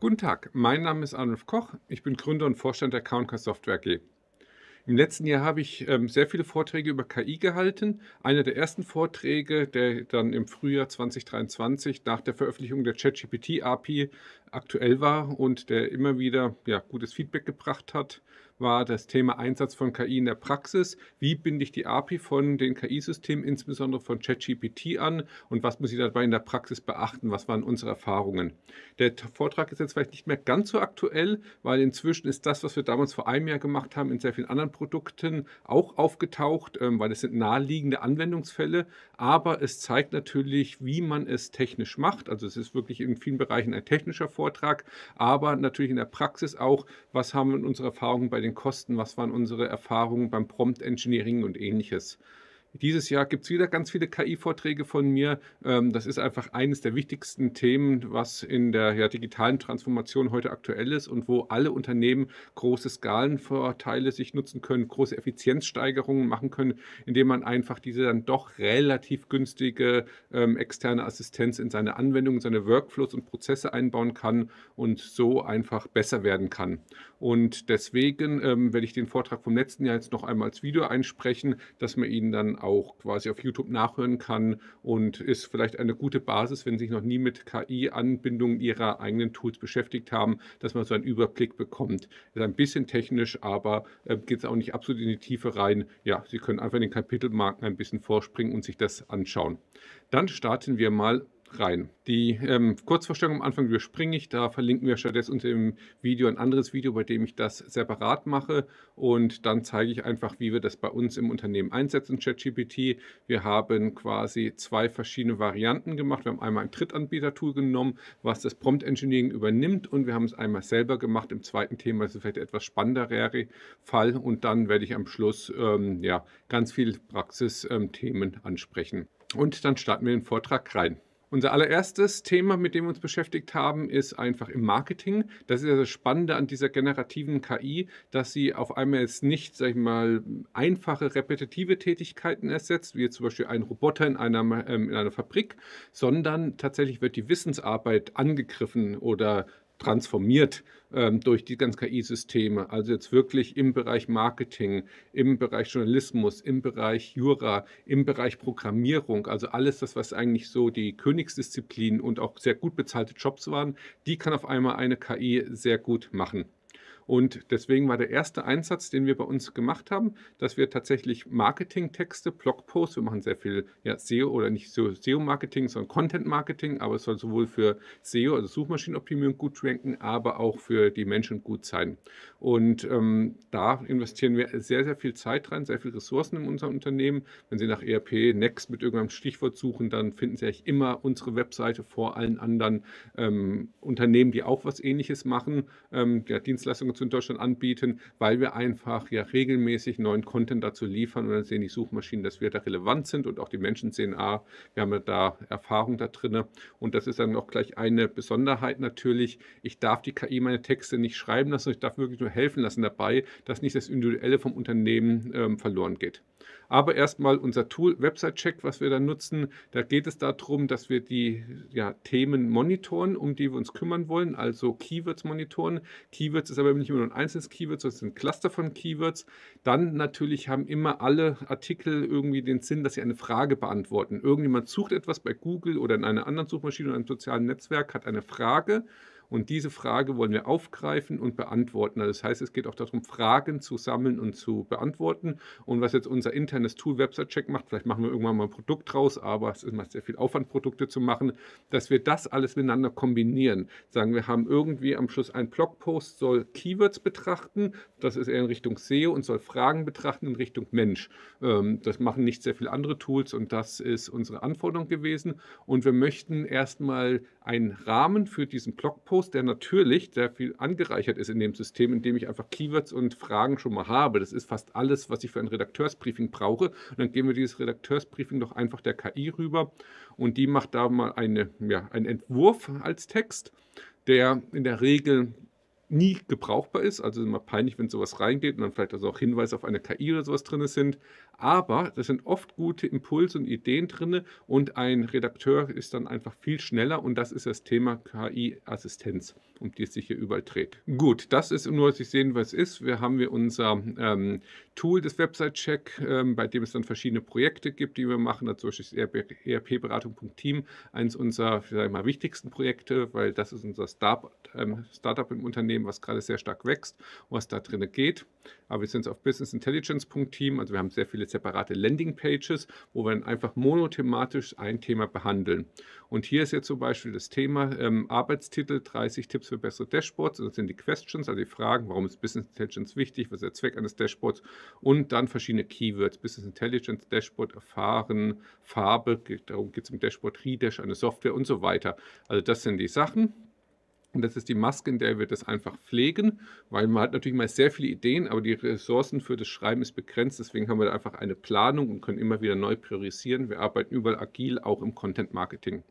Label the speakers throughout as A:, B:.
A: Guten Tag, mein Name ist Arnulf Koch. Ich bin Gründer und Vorstand der K&K Software AG. Im letzten Jahr habe ich ähm, sehr viele Vorträge über KI gehalten. Einer der ersten Vorträge, der dann im Frühjahr 2023 nach der Veröffentlichung der ChatGPT-API aktuell war und der immer wieder ja, gutes Feedback gebracht hat, war das Thema Einsatz von KI in der Praxis. Wie binde ich die API von den KI-Systemen, insbesondere von ChatGPT an und was muss ich dabei in der Praxis beachten? Was waren unsere Erfahrungen? Der Vortrag ist jetzt vielleicht nicht mehr ganz so aktuell, weil inzwischen ist das, was wir damals vor einem Jahr gemacht haben, in sehr vielen anderen Produkten auch aufgetaucht, ähm, weil es sind naheliegende Anwendungsfälle, aber es zeigt natürlich, wie man es technisch macht. Also es ist wirklich in vielen Bereichen ein technischer Vortrag, aber natürlich in der Praxis auch, was haben wir in unserer Erfahrung bei den den Kosten, was waren unsere Erfahrungen beim Prompt Engineering und ähnliches. Dieses Jahr gibt es wieder ganz viele KI-Vorträge von mir. Ähm, das ist einfach eines der wichtigsten Themen, was in der ja, digitalen Transformation heute aktuell ist und wo alle Unternehmen große Skalenvorteile sich nutzen können, große Effizienzsteigerungen machen können, indem man einfach diese dann doch relativ günstige ähm, externe Assistenz in seine Anwendungen, seine Workflows und Prozesse einbauen kann und so einfach besser werden kann. Und deswegen ähm, werde ich den Vortrag vom letzten Jahr jetzt noch einmal als Video einsprechen, dass man ihn dann auch quasi auf YouTube nachhören kann und ist vielleicht eine gute Basis, wenn Sie sich noch nie mit KI-Anbindungen Ihrer eigenen Tools beschäftigt haben, dass man so einen Überblick bekommt. Ist ein bisschen technisch, aber äh, geht es auch nicht absolut in die Tiefe rein. Ja, Sie können einfach in den Kapitelmarken ein bisschen vorspringen und sich das anschauen. Dann starten wir mal rein. Die ähm, Kurzvorstellung am Anfang überspringe ich, da verlinken wir stattdessen unter dem Video ein anderes Video, bei dem ich das separat mache und dann zeige ich einfach, wie wir das bei uns im Unternehmen einsetzen, ChatGPT. Wir haben quasi zwei verschiedene Varianten gemacht. Wir haben einmal ein Drittanbieter-Tool genommen, was das Prompt Engineering übernimmt und wir haben es einmal selber gemacht. Im zweiten Thema das ist vielleicht etwas spannendere Fall und dann werde ich am Schluss ähm, ja, ganz viele Praxisthemen ähm, ansprechen. Und dann starten wir den Vortrag rein. Unser allererstes Thema, mit dem wir uns beschäftigt haben, ist einfach im Marketing. Das ist ja das Spannende an dieser generativen KI, dass sie auf einmal jetzt nicht, sag ich mal, einfache, repetitive Tätigkeiten ersetzt, wie jetzt zum Beispiel ein Roboter in einer, ähm, in einer Fabrik, sondern tatsächlich wird die Wissensarbeit angegriffen oder transformiert ähm, durch die ganzen KI-Systeme. Also jetzt wirklich im Bereich Marketing, im Bereich Journalismus, im Bereich Jura, im Bereich Programmierung, also alles das, was eigentlich so die Königsdisziplinen und auch sehr gut bezahlte Jobs waren, die kann auf einmal eine KI sehr gut machen. Und deswegen war der erste Einsatz, den wir bei uns gemacht haben, dass wir tatsächlich Marketingtexte, Blogposts, wir machen sehr viel ja, SEO oder nicht so SEO-Marketing, sondern Content-Marketing, aber es soll sowohl für SEO, also Suchmaschinenoptimierung, gut ranken, aber auch für die Menschen gut sein. Und ähm, da investieren wir sehr, sehr viel Zeit rein, sehr viele Ressourcen in unserem Unternehmen. Wenn Sie nach ERP Next mit irgendeinem Stichwort suchen, dann finden Sie eigentlich immer unsere Webseite vor allen anderen ähm, Unternehmen, die auch was Ähnliches machen, ähm, ja, Dienstleistungen zu Deutschland anbieten, weil wir einfach ja regelmäßig neuen Content dazu liefern und dann sehen die Suchmaschinen, dass wir da relevant sind und auch die Menschen sehen, ah, wir haben ja da Erfahrung da drin. Und das ist dann auch gleich eine Besonderheit natürlich. Ich darf die KI meine Texte nicht schreiben lassen, ich darf wirklich nur helfen lassen dabei, dass nicht das Individuelle vom Unternehmen ähm, verloren geht. Aber erstmal unser Tool Website Check, was wir da nutzen. Da geht es darum, dass wir die ja, Themen monitoren, um die wir uns kümmern wollen, also Keywords monitoren. Keywords ist aber nicht immer nur ein einzelnes Keyword, sondern es sind Cluster von Keywords. Dann natürlich haben immer alle Artikel irgendwie den Sinn, dass sie eine Frage beantworten. Irgendjemand sucht etwas bei Google oder in einer anderen Suchmaschine oder einem sozialen Netzwerk, hat eine Frage und diese Frage wollen wir aufgreifen und beantworten. Also das heißt, es geht auch darum, Fragen zu sammeln und zu beantworten. Und was jetzt unser internes Tool Website Check macht, vielleicht machen wir irgendwann mal ein Produkt draus, aber es ist immer sehr viel Aufwand, Produkte zu machen, dass wir das alles miteinander kombinieren. Sagen wir haben irgendwie am Schluss ein Blogpost, soll Keywords betrachten, das ist eher in Richtung SEO und soll Fragen betrachten in Richtung Mensch. Ähm, das machen nicht sehr viele andere Tools und das ist unsere Anforderung gewesen. Und wir möchten erstmal einen Rahmen für diesen Blogpost Post, der natürlich sehr viel angereichert ist in dem System, in dem ich einfach Keywords und Fragen schon mal habe. Das ist fast alles, was ich für ein Redakteursbriefing brauche. Und dann geben wir dieses Redakteursbriefing doch einfach der KI rüber und die macht da mal eine, ja, einen Entwurf als Text, der in der Regel nie gebrauchbar ist. Also immer peinlich, wenn sowas reingeht und dann vielleicht also auch Hinweise auf eine KI oder sowas drin sind. Aber da sind oft gute Impulse und Ideen drin und ein Redakteur ist dann einfach viel schneller und das ist das Thema KI-Assistenz, um die es sich hier überall dreht. Gut, das ist nur, dass Sie sehen, was es ist. Wir haben wir unser ähm, Tool des Website-Check, ähm, bei dem es dann verschiedene Projekte gibt, die wir machen. Dazu ist ERP-Beratung.team eines unserer mal, wichtigsten Projekte, weil das ist unser ähm, Startup im Unternehmen, was gerade sehr stark wächst und was da drin geht. Aber wir sind auf businessintelligence.team, also wir haben sehr viele separate Landing-Pages, wo wir dann einfach monothematisch ein Thema behandeln. Und hier ist jetzt zum Beispiel das Thema ähm, Arbeitstitel 30 Tipps für bessere Dashboards. Das sind die Questions, also die Fragen, warum ist Business Intelligence wichtig, was ist der Zweck eines Dashboards und dann verschiedene Keywords, Business Intelligence, Dashboard, Erfahren, Farbe, darum geht es im Dashboard, Redash, eine Software und so weiter. Also das sind die Sachen. Und das ist die Maske, in der wir das einfach pflegen, weil man hat natürlich mal sehr viele Ideen, aber die Ressourcen für das Schreiben ist begrenzt. Deswegen haben wir da einfach eine Planung und können immer wieder neu priorisieren. Wir arbeiten überall agil, auch im Content Marketing.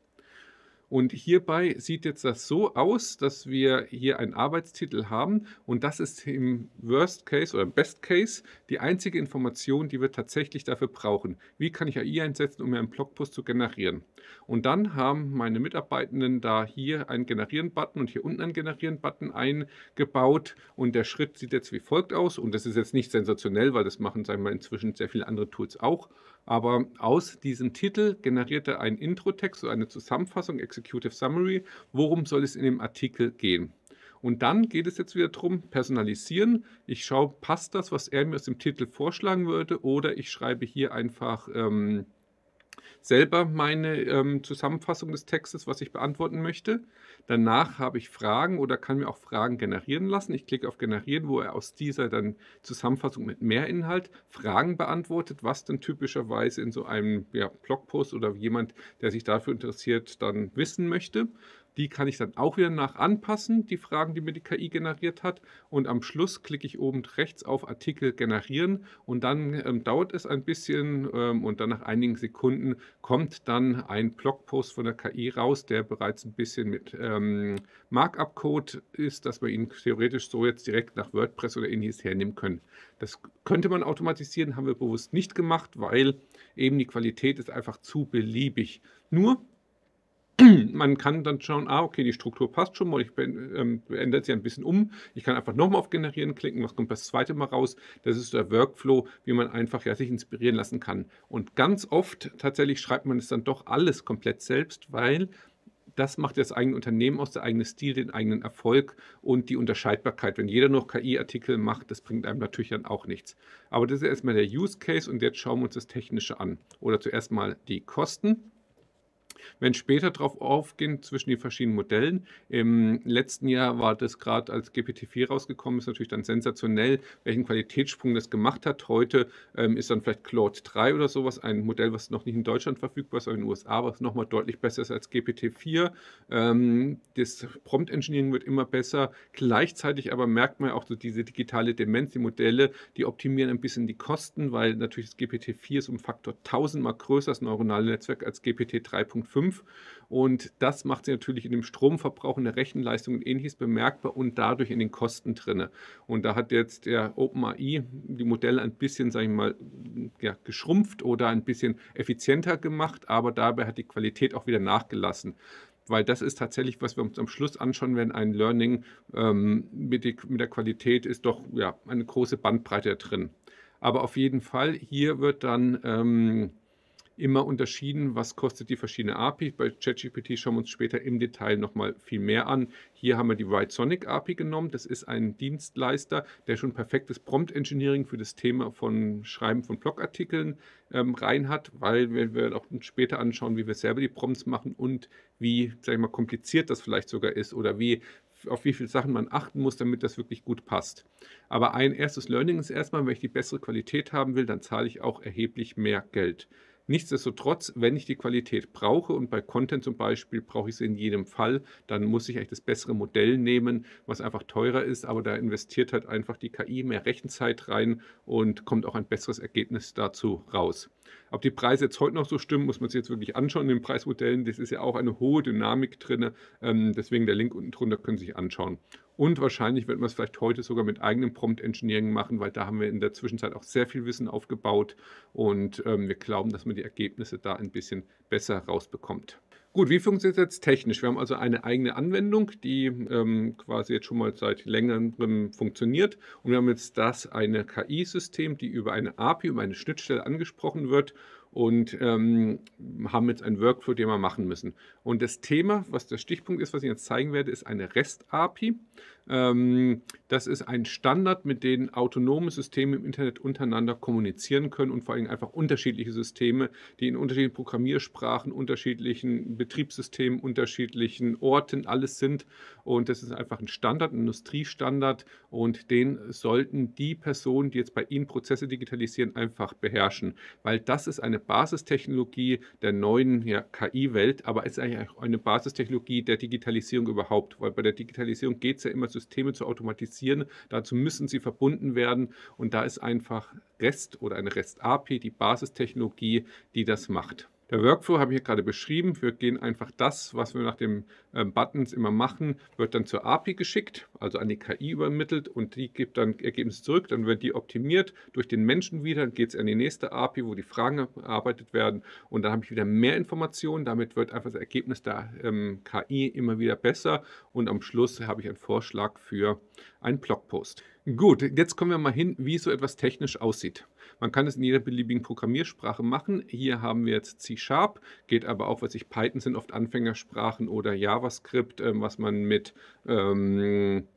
A: Und hierbei sieht jetzt das so aus, dass wir hier einen Arbeitstitel haben und das ist im Worst Case oder Best Case die einzige Information, die wir tatsächlich dafür brauchen. Wie kann ich AI einsetzen, um mir einen Blogpost zu generieren? Und dann haben meine Mitarbeitenden da hier einen Generieren-Button und hier unten einen Generieren-Button eingebaut und der Schritt sieht jetzt wie folgt aus und das ist jetzt nicht sensationell, weil das machen, sagen wir inzwischen sehr viele andere Tools auch. Aber aus diesem Titel generiert er einen Intro-Text, so eine Zusammenfassung, Executive Summary. Worum soll es in dem Artikel gehen? Und dann geht es jetzt wieder darum, personalisieren. Ich schaue, passt das, was er mir aus dem Titel vorschlagen würde, oder ich schreibe hier einfach ähm, selber meine ähm, Zusammenfassung des Textes, was ich beantworten möchte. Danach habe ich Fragen oder kann mir auch Fragen generieren lassen. Ich klicke auf Generieren, wo er aus dieser dann Zusammenfassung mit mehr Inhalt Fragen beantwortet, was dann typischerweise in so einem ja, Blogpost oder jemand, der sich dafür interessiert, dann wissen möchte. Die kann ich dann auch wieder nach anpassen, die Fragen, die mir die KI generiert hat. Und am Schluss klicke ich oben rechts auf Artikel generieren und dann ähm, dauert es ein bisschen ähm, und dann nach einigen Sekunden kommt dann ein Blogpost von der KI raus, der bereits ein bisschen mit ähm, Markup-Code ist, dass wir ihn theoretisch so jetzt direkt nach WordPress oder ähnliches hernehmen können. Das könnte man automatisieren, haben wir bewusst nicht gemacht, weil eben die Qualität ist einfach zu beliebig. Nur man kann dann schauen, ah, okay, die Struktur passt schon mal, ich ähm, ändert sie ein bisschen um. Ich kann einfach nochmal auf Generieren klicken, was kommt das zweite Mal raus? Das ist der Workflow, wie man einfach ja, sich inspirieren lassen kann. Und ganz oft tatsächlich schreibt man es dann doch alles komplett selbst, weil das macht das eigene Unternehmen aus, der eigene Stil, den eigenen Erfolg und die Unterscheidbarkeit. Wenn jeder noch KI-Artikel macht, das bringt einem natürlich dann auch nichts. Aber das ist erstmal der Use Case und jetzt schauen wir uns das Technische an. Oder zuerst mal die Kosten. Wenn später drauf aufgehen zwischen den verschiedenen Modellen. Im letzten Jahr war das gerade, als GPT-4 rausgekommen ist, natürlich dann sensationell, welchen Qualitätssprung das gemacht hat. Heute ähm, ist dann vielleicht Claude 3 oder sowas, ein Modell, was noch nicht in Deutschland verfügbar ist, aber in den USA, was nochmal deutlich besser ist als GPT-4. Ähm, das Prompt Engineering wird immer besser. Gleichzeitig aber merkt man auch so diese digitale Demenz, die Modelle, die optimieren ein bisschen die Kosten, weil natürlich das GPT-4 ist um Faktor 1000 mal größer das neuronale Netzwerk als GPT 3.5. 5. Und das macht sie natürlich in dem Stromverbrauch, in der Rechenleistung und ähnliches bemerkbar und dadurch in den Kosten drin. Und da hat jetzt der OpenAI die Modelle ein bisschen, sage ich mal, ja, geschrumpft oder ein bisschen effizienter gemacht, aber dabei hat die Qualität auch wieder nachgelassen weil das ist tatsächlich, was wir uns am Schluss anschauen werden, ein Learning ähm, mit, die, mit, der Qualität ist doch ja, eine große Bandbreite drin. Aber auf jeden Fall, hier wird dann ähm, immer unterschieden, was kostet die verschiedene API. Bei ChatGPT schauen wir uns später im Detail nochmal viel mehr an. Hier haben wir die Sonic API genommen. Das ist ein Dienstleister, der schon perfektes Prompt Engineering für das Thema von Schreiben von Blogartikeln ähm, rein hat, weil wir, wir auch später anschauen, wie wir selber die Prompts machen und wie, sag ich mal, kompliziert das vielleicht sogar ist oder wie auf wie viele Sachen man achten muss, damit das wirklich gut passt. Aber ein erstes Learning ist erstmal, wenn ich die bessere Qualität haben will, dann zahle ich auch erheblich mehr Geld. Nichtsdestotrotz, wenn ich die Qualität brauche und bei Content zum Beispiel brauche ich sie in jedem Fall, dann muss ich eigentlich das bessere Modell nehmen, was einfach teurer ist, aber da investiert halt einfach die KI mehr Rechenzeit rein und kommt auch ein besseres Ergebnis dazu raus. Ob die Preise jetzt heute noch so stimmen, muss man sich jetzt wirklich anschauen in den Preismodellen. Das ist ja auch eine hohe Dynamik drin. Ähm, deswegen der Link unten drunter können Sie sich anschauen. Und wahrscheinlich wird man es vielleicht heute sogar mit eigenem Prompt Engineering machen, weil da haben wir in der Zwischenzeit auch sehr viel Wissen aufgebaut und ähm, wir glauben, dass man die Ergebnisse da ein bisschen besser rausbekommt. Gut, wie funktioniert das jetzt technisch? Wir haben also eine eigene Anwendung, die ähm, quasi jetzt schon mal seit längerem funktioniert. Und wir haben jetzt das eine KI-System, die über eine API, über eine Schnittstelle angesprochen wird und ähm, haben jetzt einen Workflow, den wir machen müssen. Und das Thema, was der Stichpunkt ist, was ich jetzt zeigen werde, ist eine REST-API. Ähm, das ist ein Standard, mit dem autonome Systeme im Internet untereinander kommunizieren können und vor allem einfach unterschiedliche Systeme, die in unterschiedlichen Programmiersprachen, unterschiedlichen Betriebssystemen, unterschiedlichen Orten alles sind. Und das ist einfach ein Standard, ein Industriestandard und den sollten die Personen, die jetzt bei Ihnen Prozesse digitalisieren, einfach beherrschen, weil das ist eine Basistechnologie der neuen ja, KI-Welt, aber es ist eigentlich auch eine Basistechnologie der Digitalisierung überhaupt, weil bei der Digitalisierung geht es ja immer, Systeme zu automatisieren. Dazu müssen sie verbunden werden und da ist einfach REST oder eine REST-API die Basistechnologie, die das macht. Der Workflow habe ich hier gerade beschrieben. Wir gehen einfach das, was wir nach den äh, Buttons immer machen, wird dann zur API geschickt, also an die KI übermittelt und die gibt dann Ergebnisse zurück. Dann wird die optimiert durch den Menschen wieder, dann geht es an die nächste API, wo die Fragen bearbeitet werden und dann habe ich wieder mehr Informationen. Damit wird einfach das Ergebnis der ähm, KI immer wieder besser und am Schluss habe ich einen Vorschlag für einen Blogpost. Gut, jetzt kommen wir mal hin, wie so etwas technisch aussieht. Man kann es in jeder beliebigen Programmiersprache machen. Hier haben wir jetzt C-Sharp, geht aber auch, was ich Python sind oft Anfängersprachen oder JavaScript, ähm, was man mit ähm,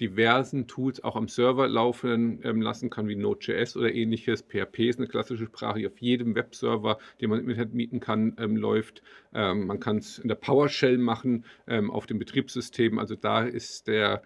A: diversen Tools auch am Server laufen ähm, lassen kann, wie Node.js oder ähnliches. PHP ist eine klassische Sprache, die auf jedem Webserver, den man im Internet mieten kann, ähm, läuft. Ähm, man kann es in der PowerShell machen, ähm, auf dem Betriebssystem. Also da ist der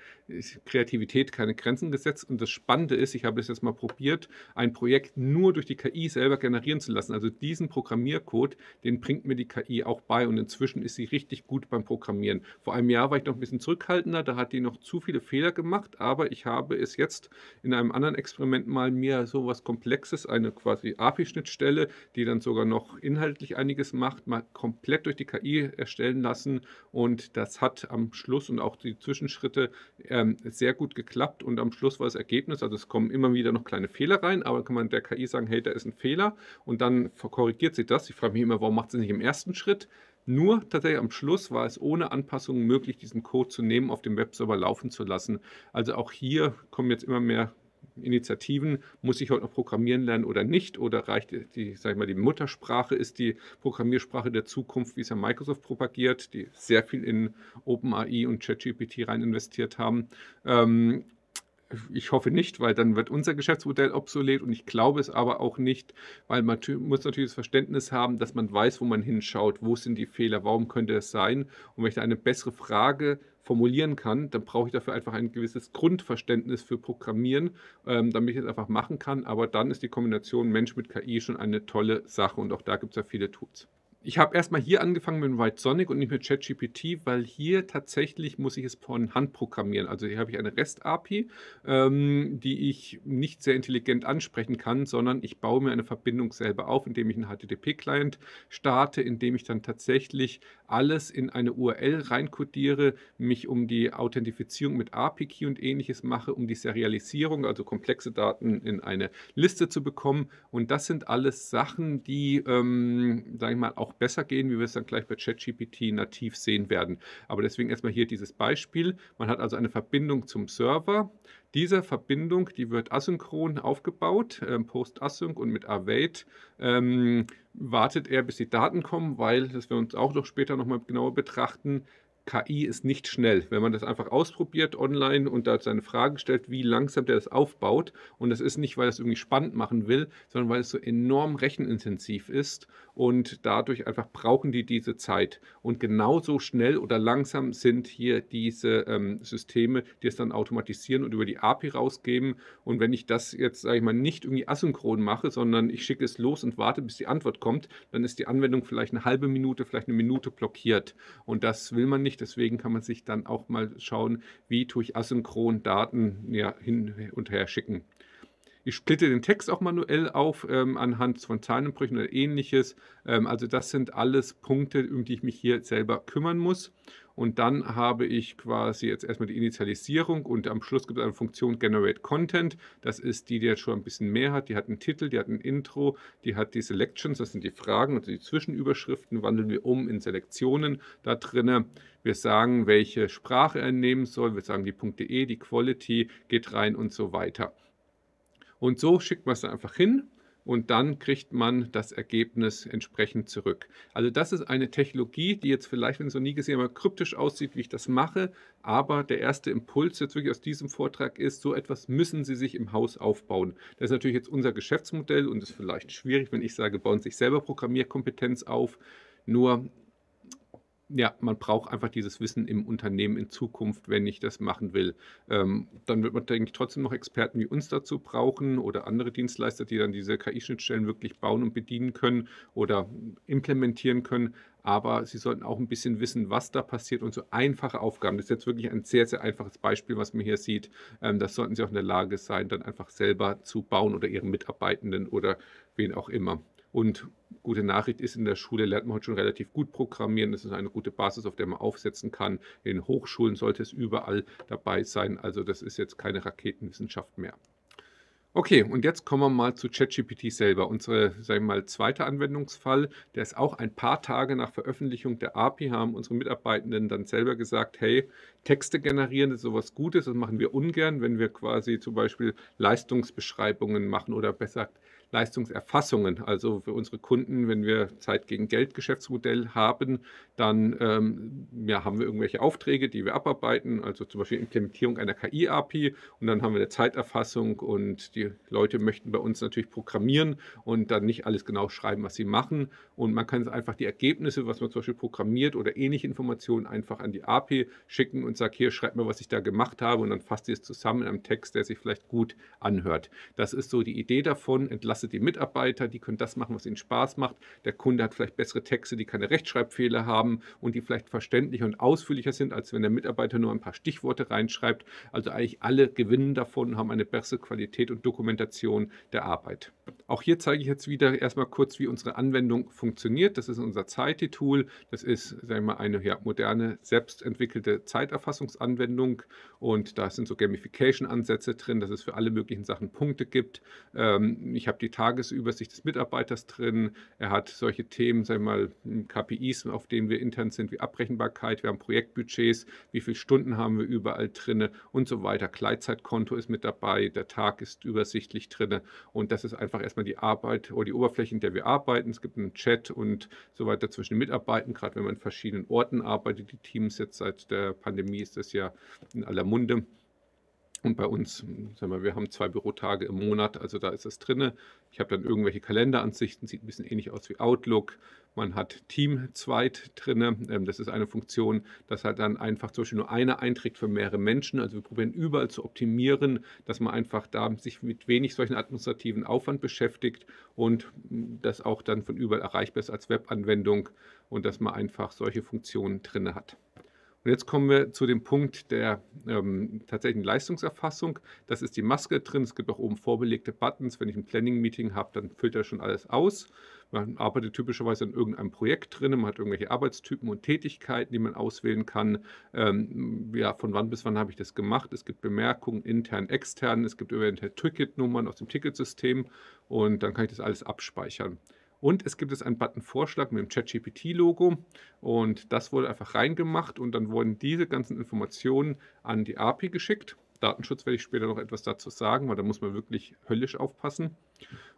A: Kreativität keine Grenzen gesetzt. Und das Spannende ist, ich habe es jetzt mal probiert, ein Projekt nur durch die KI selber generieren zu lassen. Also diesen Programmiercode, den bringt mir die KI auch bei. Und inzwischen ist sie richtig gut beim Programmieren. Vor einem Jahr war ich noch ein bisschen zurückhaltender, da hat die noch zu viele Fehler gemacht. Aber ich habe es jetzt in einem anderen Experiment mal mir so was Komplexes, eine quasi API-Schnittstelle, die dann sogar noch inhaltlich einiges macht, mal komplett durch die KI erstellen lassen. Und das hat am Schluss und auch die Zwischenschritte ähm, sehr gut geklappt und am Schluss war das Ergebnis, also es kommen immer wieder noch kleine Fehler rein, aber kann man der KI sagen, hey, da ist ein Fehler und dann korrigiert sie das. Ich frage mich immer, warum macht sie nicht im ersten Schritt? Nur tatsächlich am Schluss war es ohne Anpassungen möglich, diesen Code zu nehmen, auf dem Webserver laufen zu lassen. Also auch hier kommen jetzt immer mehr Initiativen, muss ich heute noch programmieren lernen oder nicht? Oder reicht die, sag ich mal, die Muttersprache ist die Programmiersprache der Zukunft, wie es ja Microsoft propagiert, die sehr viel in OpenAI und ChatGPT rein investiert haben. Ähm, ich hoffe nicht, weil dann wird unser Geschäftsmodell obsolet und ich glaube es aber auch nicht, weil man muss natürlich das Verständnis haben, dass man weiß, wo man hinschaut, wo sind die Fehler, warum könnte es sein und wenn ich da eine bessere Frage formulieren kann, dann brauche ich dafür einfach ein gewisses Grundverständnis für Programmieren, ähm, damit ich es einfach machen kann, aber dann ist die Kombination Mensch mit KI schon eine tolle Sache und auch da gibt es ja viele Tools. Ich habe erstmal hier angefangen mit White Sonic und nicht mit ChatGPT, weil hier tatsächlich muss ich es von Hand programmieren. Also hier habe ich eine REST-API, ähm, die ich nicht sehr intelligent ansprechen kann, sondern ich baue mir eine Verbindung selber auf, indem ich einen HTTP-Client starte, indem ich dann tatsächlich alles in eine URL reinkodiere, mich um die Authentifizierung mit API-Key und ähnliches mache, um die Serialisierung, also komplexe Daten in eine Liste zu bekommen. Und das sind alles Sachen, die, ähm, sage ich mal, auch besser gehen, wie wir es dann gleich bei ChatGPT nativ sehen werden. Aber deswegen erstmal hier dieses Beispiel. Man hat also eine Verbindung zum Server. Diese Verbindung, die wird asynchron aufgebaut, äh, post-async und mit await. Ähm, wartet er, bis die Daten kommen, weil, das wir uns auch noch später nochmal genauer betrachten, KI ist nicht schnell. Wenn man das einfach ausprobiert online und da seine Fragen stellt, wie langsam der das aufbaut, und das ist nicht, weil es irgendwie spannend machen will, sondern weil es so enorm rechenintensiv ist und dadurch einfach brauchen die diese Zeit. Und genauso schnell oder langsam sind hier diese ähm, Systeme, die es dann automatisieren und über die API rausgeben. Und wenn ich das jetzt, sage ich mal, nicht irgendwie asynchron mache, sondern ich schicke es los und warte, bis die Antwort kommt, dann ist die Anwendung vielleicht eine halbe Minute, vielleicht eine Minute blockiert. Und das will man nicht. Deswegen kann man sich dann auch mal schauen, wie tue ich asynchron Daten ja, hin und her schicken. Ich splitte den Text auch manuell auf ähm, anhand von Zahlenbrüchen oder ähnliches. Ähm, also das sind alles Punkte, um die ich mich hier selber kümmern muss. Und dann habe ich quasi jetzt erstmal die Initialisierung und am Schluss gibt es eine Funktion Generate Content. Das ist die, die jetzt schon ein bisschen mehr hat. Die hat einen Titel, die hat ein Intro, die hat die Selections, das sind die Fragen und die Zwischenüberschriften wandeln wir um in Selektionen da drinnen. Wir sagen, welche Sprache er nehmen soll. Wir sagen die .de, die Quality geht rein und so weiter. Und so schickt man es dann einfach hin und dann kriegt man das Ergebnis entsprechend zurück. Also das ist eine Technologie, die jetzt vielleicht, wenn es noch nie gesehen haben, kryptisch aussieht, wie ich das mache, aber der erste Impuls jetzt wirklich aus diesem Vortrag ist, so etwas müssen Sie sich im Haus aufbauen. Das ist natürlich jetzt unser Geschäftsmodell und ist vielleicht schwierig, wenn ich sage, bauen Sie sich selber Programmierkompetenz auf. Nur ja, man braucht einfach dieses Wissen im Unternehmen in Zukunft, wenn ich das machen will. Ähm, dann wird man, denke ich, trotzdem noch Experten wie uns dazu brauchen oder andere Dienstleister, die dann diese KI-Schnittstellen wirklich bauen und bedienen können oder implementieren können. Aber sie sollten auch ein bisschen wissen, was da passiert und so einfache Aufgaben. Das ist jetzt wirklich ein sehr, sehr einfaches Beispiel, was man hier sieht. Ähm, das sollten sie auch in der Lage sein, dann einfach selber zu bauen oder ihren Mitarbeitenden oder wen auch immer. Und gute Nachricht ist, in der Schule lernt man heute schon relativ gut programmieren. Das ist eine gute Basis, auf der man aufsetzen kann. In Hochschulen sollte es überall dabei sein. Also das ist jetzt keine Raketenwissenschaft mehr. Okay, und jetzt kommen wir mal zu ChatGPT selber. Unsere, sagen wir mal, zweite Anwendungsfall, der ist auch ein paar Tage nach Veröffentlichung der API, haben unsere Mitarbeitenden dann selber gesagt, hey, Texte generieren ist sowas Gutes, das machen wir ungern, wenn wir quasi zum Beispiel Leistungsbeschreibungen machen oder besser Leistungserfassungen. Also für unsere Kunden, wenn wir Zeit gegen Geld Geschäftsmodell haben, dann ähm, ja, haben wir irgendwelche Aufträge, die wir abarbeiten, also zum Beispiel Implementierung einer KI-API und dann haben wir eine Zeiterfassung und die Leute möchten bei uns natürlich programmieren und dann nicht alles genau schreiben, was sie machen und man kann einfach die Ergebnisse, was man zum Beispiel programmiert oder ähnliche Informationen einfach an die API schicken und sagt, hier schreibt mir, was ich da gemacht habe und dann fasst ihr es zusammen in einem Text, der sich vielleicht gut anhört. Das ist so die Idee davon, entlastet entlastet die Mitarbeiter, die können das machen, was ihnen Spaß macht. Der Kunde hat vielleicht bessere Texte, die keine Rechtschreibfehler haben und die vielleicht verständlicher und ausführlicher sind, als wenn der Mitarbeiter nur ein paar Stichworte reinschreibt. Also eigentlich alle gewinnen davon und haben eine bessere Qualität und Dokumentation der Arbeit. Auch hier zeige ich jetzt wieder erstmal kurz, wie unsere Anwendung funktioniert. Das ist unser Zeiti-Tool. Das ist sagen wir mal, eine ja, moderne, selbstentwickelte Zeiterfassungsanwendung und da sind so Gamification-Ansätze drin, dass es für alle möglichen Sachen Punkte gibt. Ähm, ich habe die Tagesübersicht des Mitarbeiters drin. Er hat solche Themen, sagen wir mal, KPIs, auf denen wir intern sind, wie Abrechenbarkeit. Wir haben Projektbudgets, wie viele Stunden haben wir überall drin und so weiter. Gleitzeitkonto ist mit dabei, der Tag ist übersichtlich drin und das ist einfach erstmal die Arbeit oder die Oberfläche, in der wir arbeiten. Es gibt einen Chat und so weiter zwischen den Mitarbeitern, gerade wenn man in verschiedenen Orten arbeitet. Die Teams jetzt seit der Pandemie ist das ja in aller Munde. Und bei uns, sagen wir, wir haben zwei Bürotage im Monat, also da ist es drin. Ich habe dann irgendwelche Kalenderansichten, sieht ein bisschen ähnlich aus wie Outlook. Man hat Team Zweit drin. Ähm, das ist eine Funktion, dass halt dann einfach zum Beispiel nur einer einträgt für mehrere Menschen. Also wir probieren überall zu optimieren, dass man einfach da sich mit wenig solchen administrativen Aufwand beschäftigt und das auch dann von überall erreichbar ist als Webanwendung und dass man einfach solche Funktionen drin hat. Und jetzt kommen wir zu dem Punkt der ähm, tatsächlichen Leistungserfassung. Das ist die Maske drin. Es gibt auch oben vorbelegte Buttons. Wenn ich ein Planning-Meeting habe, dann füllt er schon alles aus. Man arbeitet typischerweise in irgendeinem Projekt drin. Man hat irgendwelche Arbeitstypen und Tätigkeiten, die man auswählen kann. Ähm, ja, von wann bis wann habe ich das gemacht? Es gibt Bemerkungen intern, extern. Es gibt eventuell Ticketnummern aus dem Ticketsystem. Und dann kann ich das alles abspeichern. Und es gibt es einen Button-Vorschlag mit dem ChatGPT-Logo und das wurde einfach reingemacht und dann wurden diese ganzen Informationen an die API geschickt. Datenschutz werde ich später noch etwas dazu sagen, weil da muss man wirklich höllisch aufpassen.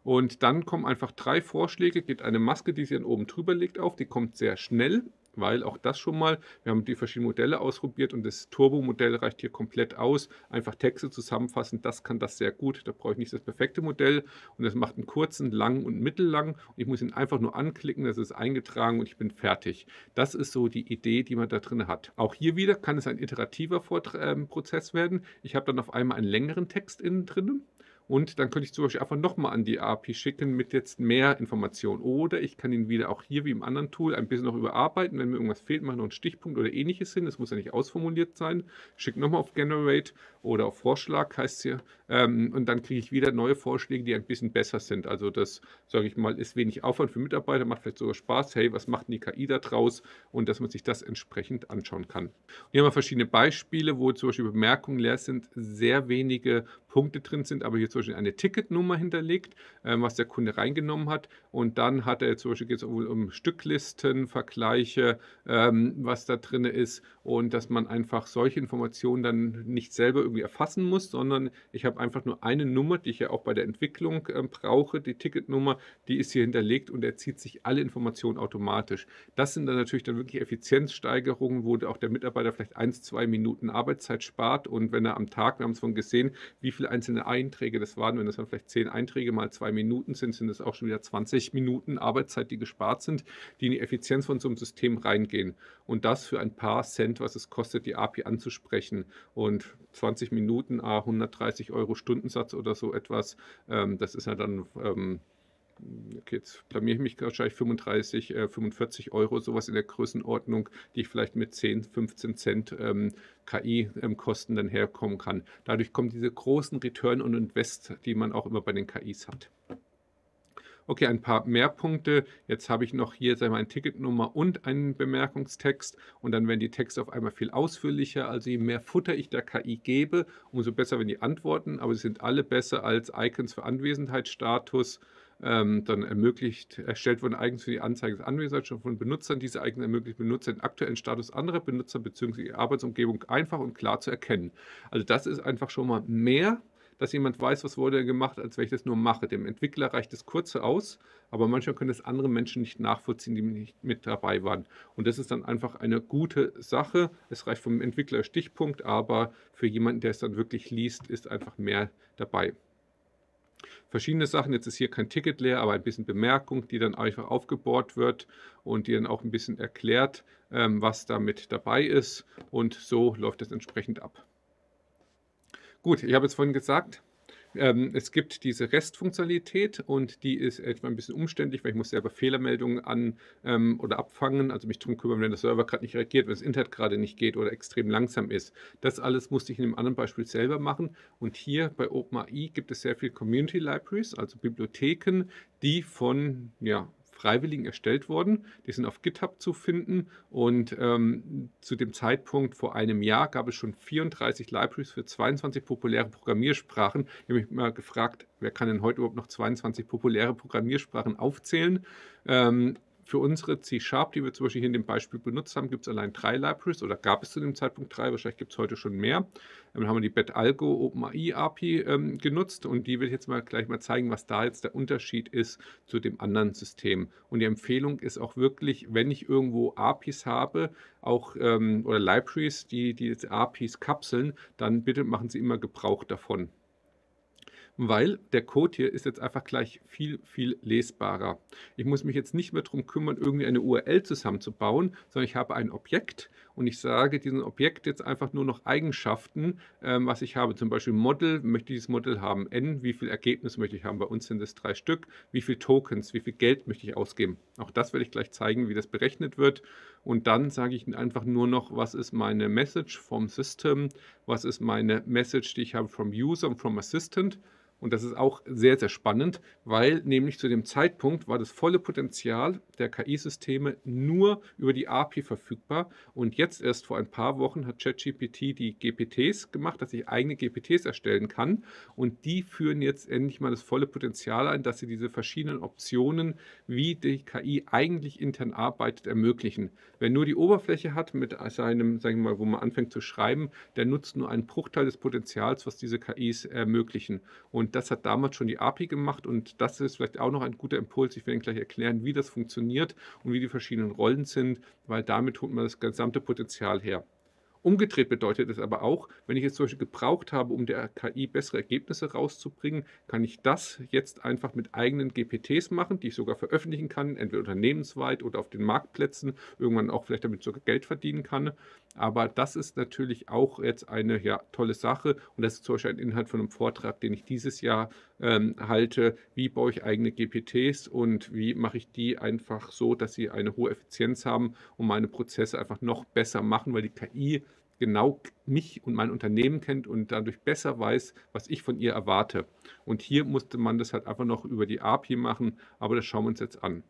A: Und dann kommen einfach drei Vorschläge, geht eine Maske, die sich dann oben drüber legt auf, die kommt sehr schnell weil auch das schon mal, wir haben die verschiedenen Modelle ausprobiert und das Turbo-Modell reicht hier komplett aus. Einfach Texte zusammenfassen, das kann das sehr gut. Da brauche ich nicht das perfekte Modell und das macht einen kurzen, langen und mittellang. Und ich muss ihn einfach nur anklicken, das ist eingetragen und ich bin fertig. Das ist so die Idee, die man da drin hat. Auch hier wieder kann es ein iterativer ähm, Prozess werden. Ich habe dann auf einmal einen längeren Text innen drin und dann könnte ich zum Beispiel einfach nochmal an die API schicken mit jetzt mehr Informationen. Oder ich kann ihn wieder auch hier wie im anderen Tool ein bisschen noch überarbeiten. Wenn mir irgendwas fehlt, mache ich noch einen Stichpunkt oder ähnliches hin. Das muss ja nicht ausformuliert sein. Schicke nochmal auf Generate oder auf Vorschlag heißt hier ähm, und dann kriege ich wieder neue Vorschläge, die ein bisschen besser sind. Also das, sage ich mal, ist wenig Aufwand für Mitarbeiter, macht vielleicht sogar Spaß. Hey, was macht denn die KI da draus? Und dass man sich das entsprechend anschauen kann. Und hier haben wir verschiedene Beispiele, wo zum Beispiel Bemerkungen leer sind, sehr wenige Punkte drin sind, aber hier zum Beispiel eine Ticketnummer hinterlegt, ähm, was der Kunde reingenommen hat. Und dann hat er zum Beispiel geht es wohl um Stücklisten, Vergleiche, ähm, was da drin ist und dass man einfach solche Informationen dann nicht selber irgendwie erfassen muss, sondern ich habe einfach nur eine Nummer, die ich ja auch bei der Entwicklung äh, brauche, die Ticketnummer, die ist hier hinterlegt und er zieht sich alle Informationen automatisch. Das sind dann natürlich dann wirklich Effizienzsteigerungen, wo auch der Mitarbeiter vielleicht ein, zwei Minuten Arbeitszeit spart und wenn er am Tag, wir haben es von gesehen, wie viele einzelne Einträge das waren, wenn das dann vielleicht zehn Einträge mal zwei Minuten sind, sind das auch schon wieder 20 Minuten Arbeitszeit, die gespart sind, die in die Effizienz von so einem System reingehen. Und das für ein paar Cent, was es kostet, die API anzusprechen. Und 20 Minuten, A, 130 Euro Stundensatz oder so etwas, ähm, das ist ja dann... Ähm, okay, jetzt blamiere ich mich wahrscheinlich 35, äh, 45 Euro, sowas in der Größenordnung, die ich vielleicht mit 10, 15 Cent ähm, KI-Kosten ähm, dann herkommen kann. Dadurch kommen diese großen Return und Invest, die man auch immer bei den KIs hat. Okay, ein paar mehr Punkte. Jetzt habe ich noch hier sagen wir, eine Ticketnummer und einen Bemerkungstext und dann werden die Texte auf einmal viel ausführlicher. Also je mehr Futter ich der KI gebe, umso besser werden die Antworten, aber sie sind alle besser als Icons für Anwesenheitsstatus, ähm, dann ermöglicht, erstellt wurden eigens für die Anzeige des Anwesens von Benutzern. Diese Icons ermöglicht Benutzer den aktuellen Status anderer Benutzer bzw. ihre Arbeitsumgebung einfach und klar zu erkennen. Also das ist einfach schon mal mehr, dass jemand weiß, was wurde gemacht, als wenn ich das nur mache. Dem Entwickler reicht das kurze aus, aber manchmal können das andere Menschen nicht nachvollziehen, die nicht mit dabei waren. Und das ist dann einfach eine gute Sache. Es reicht vom Entwickler Stichpunkt, aber für jemanden, der es dann wirklich liest, ist einfach mehr dabei verschiedene Sachen. Jetzt ist hier kein Ticket leer, aber ein bisschen Bemerkung, die dann einfach aufgebohrt wird und die dann auch ein bisschen erklärt, ähm, was damit dabei ist. Und so läuft es entsprechend ab. Gut, ich habe jetzt vorhin gesagt, ähm, es gibt diese Restfunktionalität und die ist etwa ein bisschen umständlich, weil ich muss selber Fehlermeldungen an ähm, oder abfangen, also mich darum kümmern, wenn der Server gerade nicht reagiert, wenn das Internet gerade nicht geht oder extrem langsam ist. Das alles musste ich in einem anderen Beispiel selber machen und hier bei OpenAI gibt es sehr viele Community Libraries, also Bibliotheken, die von ja, Freiwilligen erstellt worden. Die sind auf GitHub zu finden und ähm, zu dem Zeitpunkt vor einem Jahr gab es schon 34 Libraries für 22 populäre Programmiersprachen. Ich habe mich mal gefragt, wer kann denn heute überhaupt noch 22 populäre Programmiersprachen aufzählen? Ähm, für unsere C-Sharp, die wir zum Beispiel hier in dem Beispiel benutzt haben, gibt es allein drei Libraries oder gab es zu dem Zeitpunkt drei, wahrscheinlich gibt es heute schon mehr. Dann haben wir die BetAlgo OpenAI API ähm, genutzt und die will ich jetzt mal gleich mal zeigen, was da jetzt der Unterschied ist zu dem anderen System. Und die Empfehlung ist auch wirklich, wenn ich irgendwo APIs habe, auch ähm, oder Libraries, die die jetzt APIs kapseln, dann bitte machen Sie immer Gebrauch davon weil der Code hier ist jetzt einfach gleich viel, viel lesbarer. Ich muss mich jetzt nicht mehr darum kümmern, irgendwie eine URL zusammenzubauen, sondern ich habe ein Objekt und ich sage diesem Objekt jetzt einfach nur noch Eigenschaften, ähm, was ich habe. Zum Beispiel Model, möchte dieses Model haben, n, wie viel Ergebnis möchte ich haben, bei uns sind es drei Stück, wie viel Tokens, wie viel Geld möchte ich ausgeben. Auch das werde ich gleich zeigen, wie das berechnet wird. Und dann sage ich einfach nur noch, was ist meine Message vom System, was ist meine Message, die ich habe vom User und vom Assistant. Und das ist auch sehr, sehr spannend, weil nämlich zu dem Zeitpunkt war das volle Potenzial der KI-Systeme nur über die API verfügbar. Und jetzt erst vor ein paar Wochen hat ChatGPT die GPTs gemacht, dass ich eigene GPTs erstellen kann. Und die führen jetzt endlich mal das volle Potenzial ein, dass sie diese verschiedenen Optionen, wie die KI eigentlich intern arbeitet, ermöglichen. Wer nur die Oberfläche hat mit seinem, sagen wir mal, wo man anfängt zu schreiben, der nutzt nur einen Bruchteil des Potenzials, was diese KIs ermöglichen. Und und das hat damals schon die API gemacht und das ist vielleicht auch noch ein guter Impuls. Ich werde gleich erklären, wie das funktioniert und wie die verschiedenen Rollen sind, weil damit holt man das gesamte Potenzial her. Umgedreht bedeutet es aber auch, wenn ich jetzt solche gebraucht habe, um der KI bessere Ergebnisse rauszubringen, kann ich das jetzt einfach mit eigenen GPTs machen, die ich sogar veröffentlichen kann, entweder unternehmensweit oder auf den Marktplätzen, irgendwann auch vielleicht damit sogar Geld verdienen kann. Aber das ist natürlich auch jetzt eine ja, tolle Sache und das ist zum Beispiel ein Inhalt von einem Vortrag, den ich dieses Jahr ähm, halte, wie baue ich eigene GPTs und wie mache ich die einfach so, dass sie eine hohe Effizienz haben und meine Prozesse einfach noch besser machen, weil die KI genau mich und mein Unternehmen kennt und dadurch besser weiß, was ich von ihr erwarte. Und hier musste man das halt einfach noch über die API machen, aber das schauen wir uns jetzt an.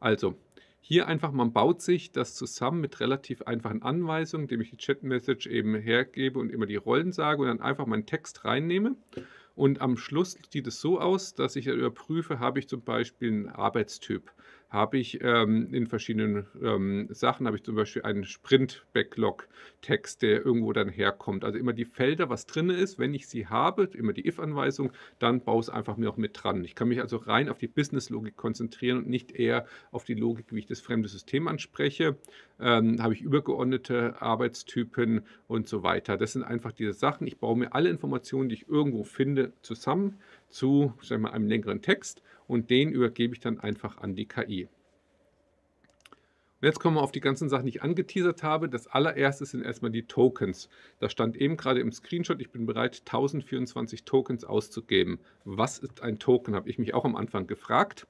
A: Also, hier einfach, man baut sich das zusammen mit relativ einfachen Anweisungen, indem ich die Chat-Message eben hergebe und immer die Rollen sage und dann einfach meinen Text reinnehme. Und am Schluss sieht es so aus, dass ich überprüfe, habe ich zum Beispiel einen Arbeitstyp habe ich ähm, in verschiedenen ähm, Sachen, habe ich zum Beispiel einen Sprint-Backlog-Text, der irgendwo dann herkommt. Also immer die Felder, was drin ist, wenn ich sie habe, immer die if-Anweisung, dann baue es einfach mir auch mit dran. Ich kann mich also rein auf die Business-Logik konzentrieren und nicht eher auf die Logik, wie ich das fremde System anspreche. Ähm, habe ich übergeordnete Arbeitstypen und so weiter. Das sind einfach diese Sachen. Ich baue mir alle Informationen, die ich irgendwo finde, zusammen zu sagen wir, einem längeren Text und den übergebe ich dann einfach an die KI. Und jetzt kommen wir auf die ganzen Sachen, die ich angeteasert habe. Das allererste sind erstmal die Tokens. Da stand eben gerade im Screenshot, ich bin bereit, 1024 Tokens auszugeben. Was ist ein Token, habe ich mich auch am Anfang gefragt.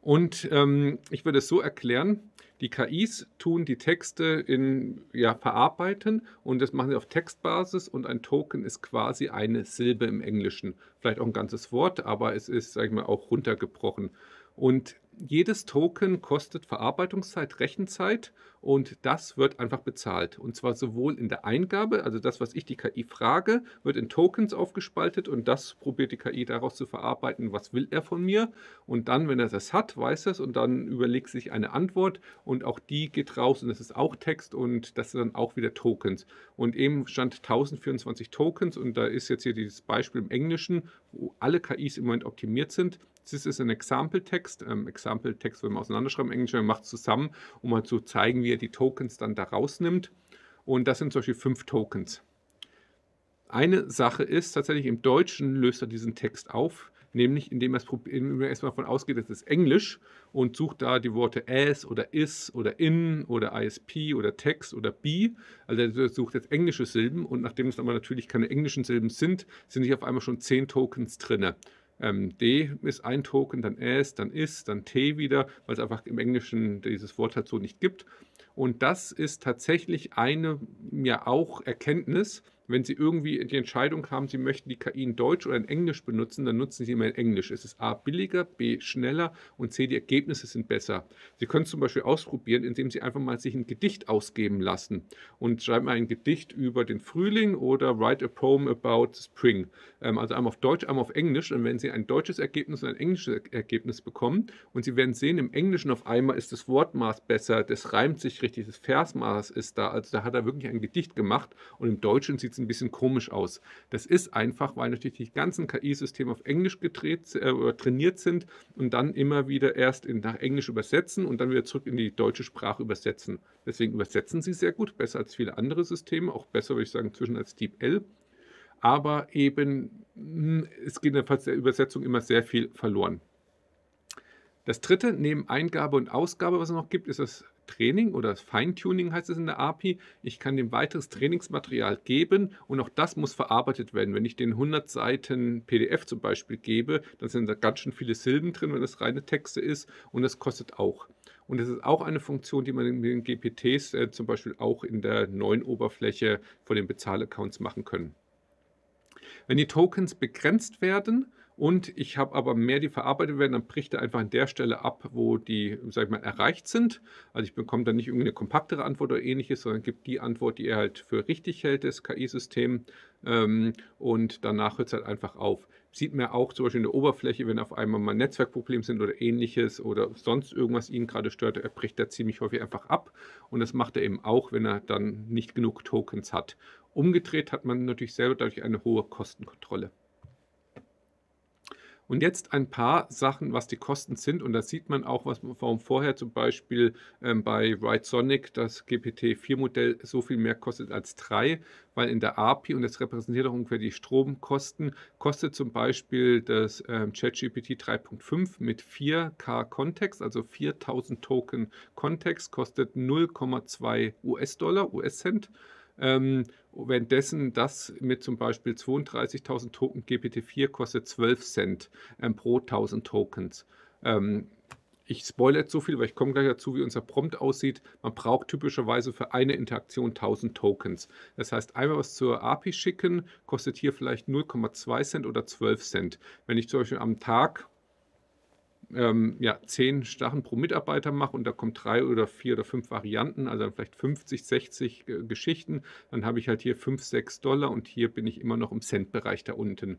A: Und ähm, ich würde es so erklären, die KIs tun die Texte in, ja, verarbeiten und das machen sie auf Textbasis und ein Token ist quasi eine Silbe im Englischen. Vielleicht auch ein ganzes Wort, aber es ist, sag ich mal, auch runtergebrochen. Und jedes Token kostet Verarbeitungszeit, Rechenzeit und das wird einfach bezahlt. Und zwar sowohl in der Eingabe, also das, was ich die KI frage, wird in Tokens aufgespaltet und das probiert die KI daraus zu verarbeiten, was will er von mir. Und dann, wenn er das hat, weiß er es und dann überlegt sich eine Antwort und auch die geht raus und das ist auch Text und das sind dann auch wieder Tokens. Und eben stand 1024 Tokens und da ist jetzt hier dieses Beispiel im Englischen, wo alle KIs im Moment optimiert sind. Das ist ein Example-Text. Ähm, Example-Text will man auseinanderschreiben im Englischen, man macht es zusammen, um mal zu zeigen, wie er die Tokens dann da rausnimmt. Und das sind zum Beispiel fünf Tokens. Eine Sache ist tatsächlich, im Deutschen löst er diesen Text auf, nämlich indem er erstmal davon ausgeht, es ist Englisch und sucht da die Worte as oder is oder in oder ISP oder text oder be. Also er sucht jetzt englische Silben und nachdem es aber natürlich keine englischen Silben sind, sind hier auf einmal schon zehn Tokens drin. Ähm, D ist ein Token, dann S, dann is, dann T wieder, weil es einfach im Englischen dieses Wort halt so nicht gibt. Und das ist tatsächlich eine ja auch Erkenntnis, wenn Sie irgendwie die Entscheidung haben, Sie möchten die KI in Deutsch oder in Englisch benutzen, dann nutzen Sie immer in Englisch. Es ist A billiger, B schneller und C die Ergebnisse sind besser. Sie können zum Beispiel ausprobieren, indem Sie einfach mal sich ein Gedicht ausgeben lassen und schreiben ein Gedicht über den Frühling oder write a poem about spring. Ähm, also einmal auf Deutsch, einmal auf Englisch. Und wenn Sie ein deutsches Ergebnis und ein englisches Ergebnis bekommen und Sie werden sehen, im Englischen auf einmal ist das Wortmaß besser, das reimt sich richtig, das Versmaß ist da. Also da hat er wirklich ein Gedicht gemacht und im Deutschen sieht es ein bisschen komisch aus. Das ist einfach, weil natürlich die ganzen KI-Systeme auf Englisch gedreht, äh, trainiert sind und dann immer wieder erst in, nach Englisch übersetzen und dann wieder zurück in die deutsche Sprache übersetzen. Deswegen übersetzen sie sehr gut, besser als viele andere Systeme, auch besser, würde ich sagen, zwischen als DeepL. Aber eben, hm, es geht jedenfalls der Übersetzung immer sehr viel verloren. Das dritte, neben Eingabe und Ausgabe, was es noch gibt, ist das Training oder Feintuning heißt es in der API. Ich kann dem weiteres Trainingsmaterial geben und auch das muss verarbeitet werden. Wenn ich den 100 Seiten PDF zum Beispiel gebe, dann sind da ganz schön viele Silben drin, wenn das reine Texte ist und das kostet auch. Und das ist auch eine Funktion, die man mit den GPTs äh, zum Beispiel auch in der neuen Oberfläche von den Bezahlaccounts machen können. Wenn die Tokens begrenzt werden, und ich habe aber mehr, die verarbeitet werden, dann bricht er einfach an der Stelle ab, wo die, sag ich mal, erreicht sind. Also ich bekomme dann nicht irgendeine kompaktere Antwort oder ähnliches, sondern gibt die Antwort, die er halt für richtig hält, das KI-System. Ähm, und danach hört es halt einfach auf. Sieht man auch zum Beispiel in der Oberfläche, wenn auf einmal mal Netzwerkprobleme sind oder ähnliches oder sonst irgendwas ihn gerade stört, er bricht er ziemlich häufig einfach ab. Und das macht er eben auch, wenn er dann nicht genug Tokens hat. Umgedreht hat man natürlich selber dadurch eine hohe Kostenkontrolle. Und jetzt ein paar Sachen, was die Kosten sind. Und da sieht man auch, was, warum vorher zum Beispiel ähm, bei Sonic das GPT-4-Modell so viel mehr kostet als 3, weil in der API, und das repräsentiert auch ungefähr die Stromkosten, kostet zum Beispiel das ähm, ChatGPT 3.5 mit 4K Kontext, also 4000 Token Kontext, kostet 0,2 US-Dollar, US-Cent. Ähm, währenddessen das mit zum Beispiel 32.000 Token GPT-4 kostet 12 Cent ähm, pro 1000 Tokens. Ähm, ich spoilere jetzt so viel, weil ich komme gleich dazu, wie unser Prompt aussieht. Man braucht typischerweise für eine Interaktion 1000 Tokens. Das heißt, einmal was zur API schicken, kostet hier vielleicht 0,2 Cent oder 12 Cent. Wenn ich zum Beispiel am Tag ähm, ja, 10 Sachen pro Mitarbeiter mache und da kommen drei oder vier oder fünf Varianten, also vielleicht 50, 60 äh, Geschichten, dann habe ich halt hier 5, 6 Dollar und hier bin ich immer noch im Cent-Bereich da unten.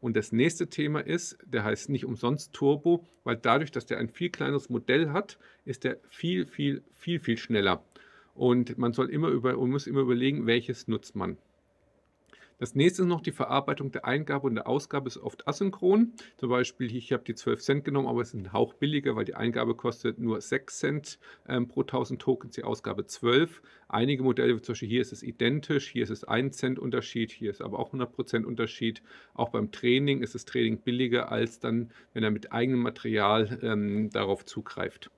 A: Und das nächste Thema ist, der heißt nicht umsonst Turbo, weil dadurch, dass der ein viel kleineres Modell hat, ist der viel, viel, viel, viel schneller. Und man soll immer über, und muss immer überlegen, welches nutzt man. Das nächste ist noch die Verarbeitung der Eingabe und der Ausgabe ist oft asynchron. Zum Beispiel, ich habe die 12 Cent genommen, aber es ist ein Hauch billiger, weil die Eingabe kostet nur 6 Cent ähm, pro 1000 Tokens, die Ausgabe 12. Einige Modelle, zum Beispiel hier ist es identisch, hier ist es 1 Cent Unterschied, hier ist aber auch 100% Unterschied. Auch beim Training ist das Training billiger als dann, wenn er mit eigenem Material ähm, darauf zugreift.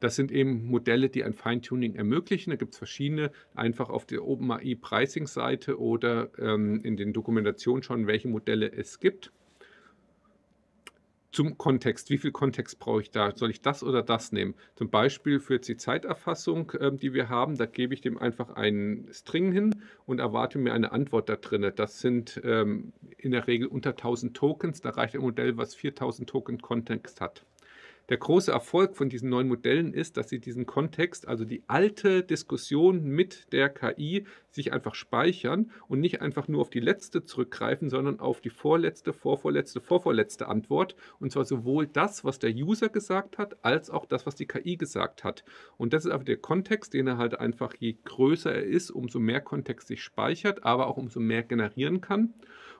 A: Das sind eben Modelle, die ein Feintuning ermöglichen. Da gibt es verschiedene, einfach auf der OpenAI Pricing-Seite oder ähm, in den Dokumentationen schauen, welche Modelle es gibt. Zum Kontext, wie viel Kontext brauche ich da? Soll ich das oder das nehmen? Zum Beispiel für die Zeiterfassung, ähm, die wir haben, da gebe ich dem einfach einen String hin und erwarte mir eine Antwort da drin. Das sind ähm, in der Regel unter 1000 Tokens. Da reicht ein Modell, was 4000 Token Kontext hat. Der große Erfolg von diesen neuen Modellen ist, dass sie diesen Kontext, also die alte Diskussion mit der KI, sich einfach speichern und nicht einfach nur auf die letzte zurückgreifen, sondern auf die vorletzte, vorvorletzte, vorvorletzte Antwort. Und zwar sowohl das, was der User gesagt hat, als auch das, was die KI gesagt hat. Und das ist einfach der Kontext, den er halt einfach, je größer er ist, umso mehr Kontext sich speichert, aber auch umso mehr generieren kann.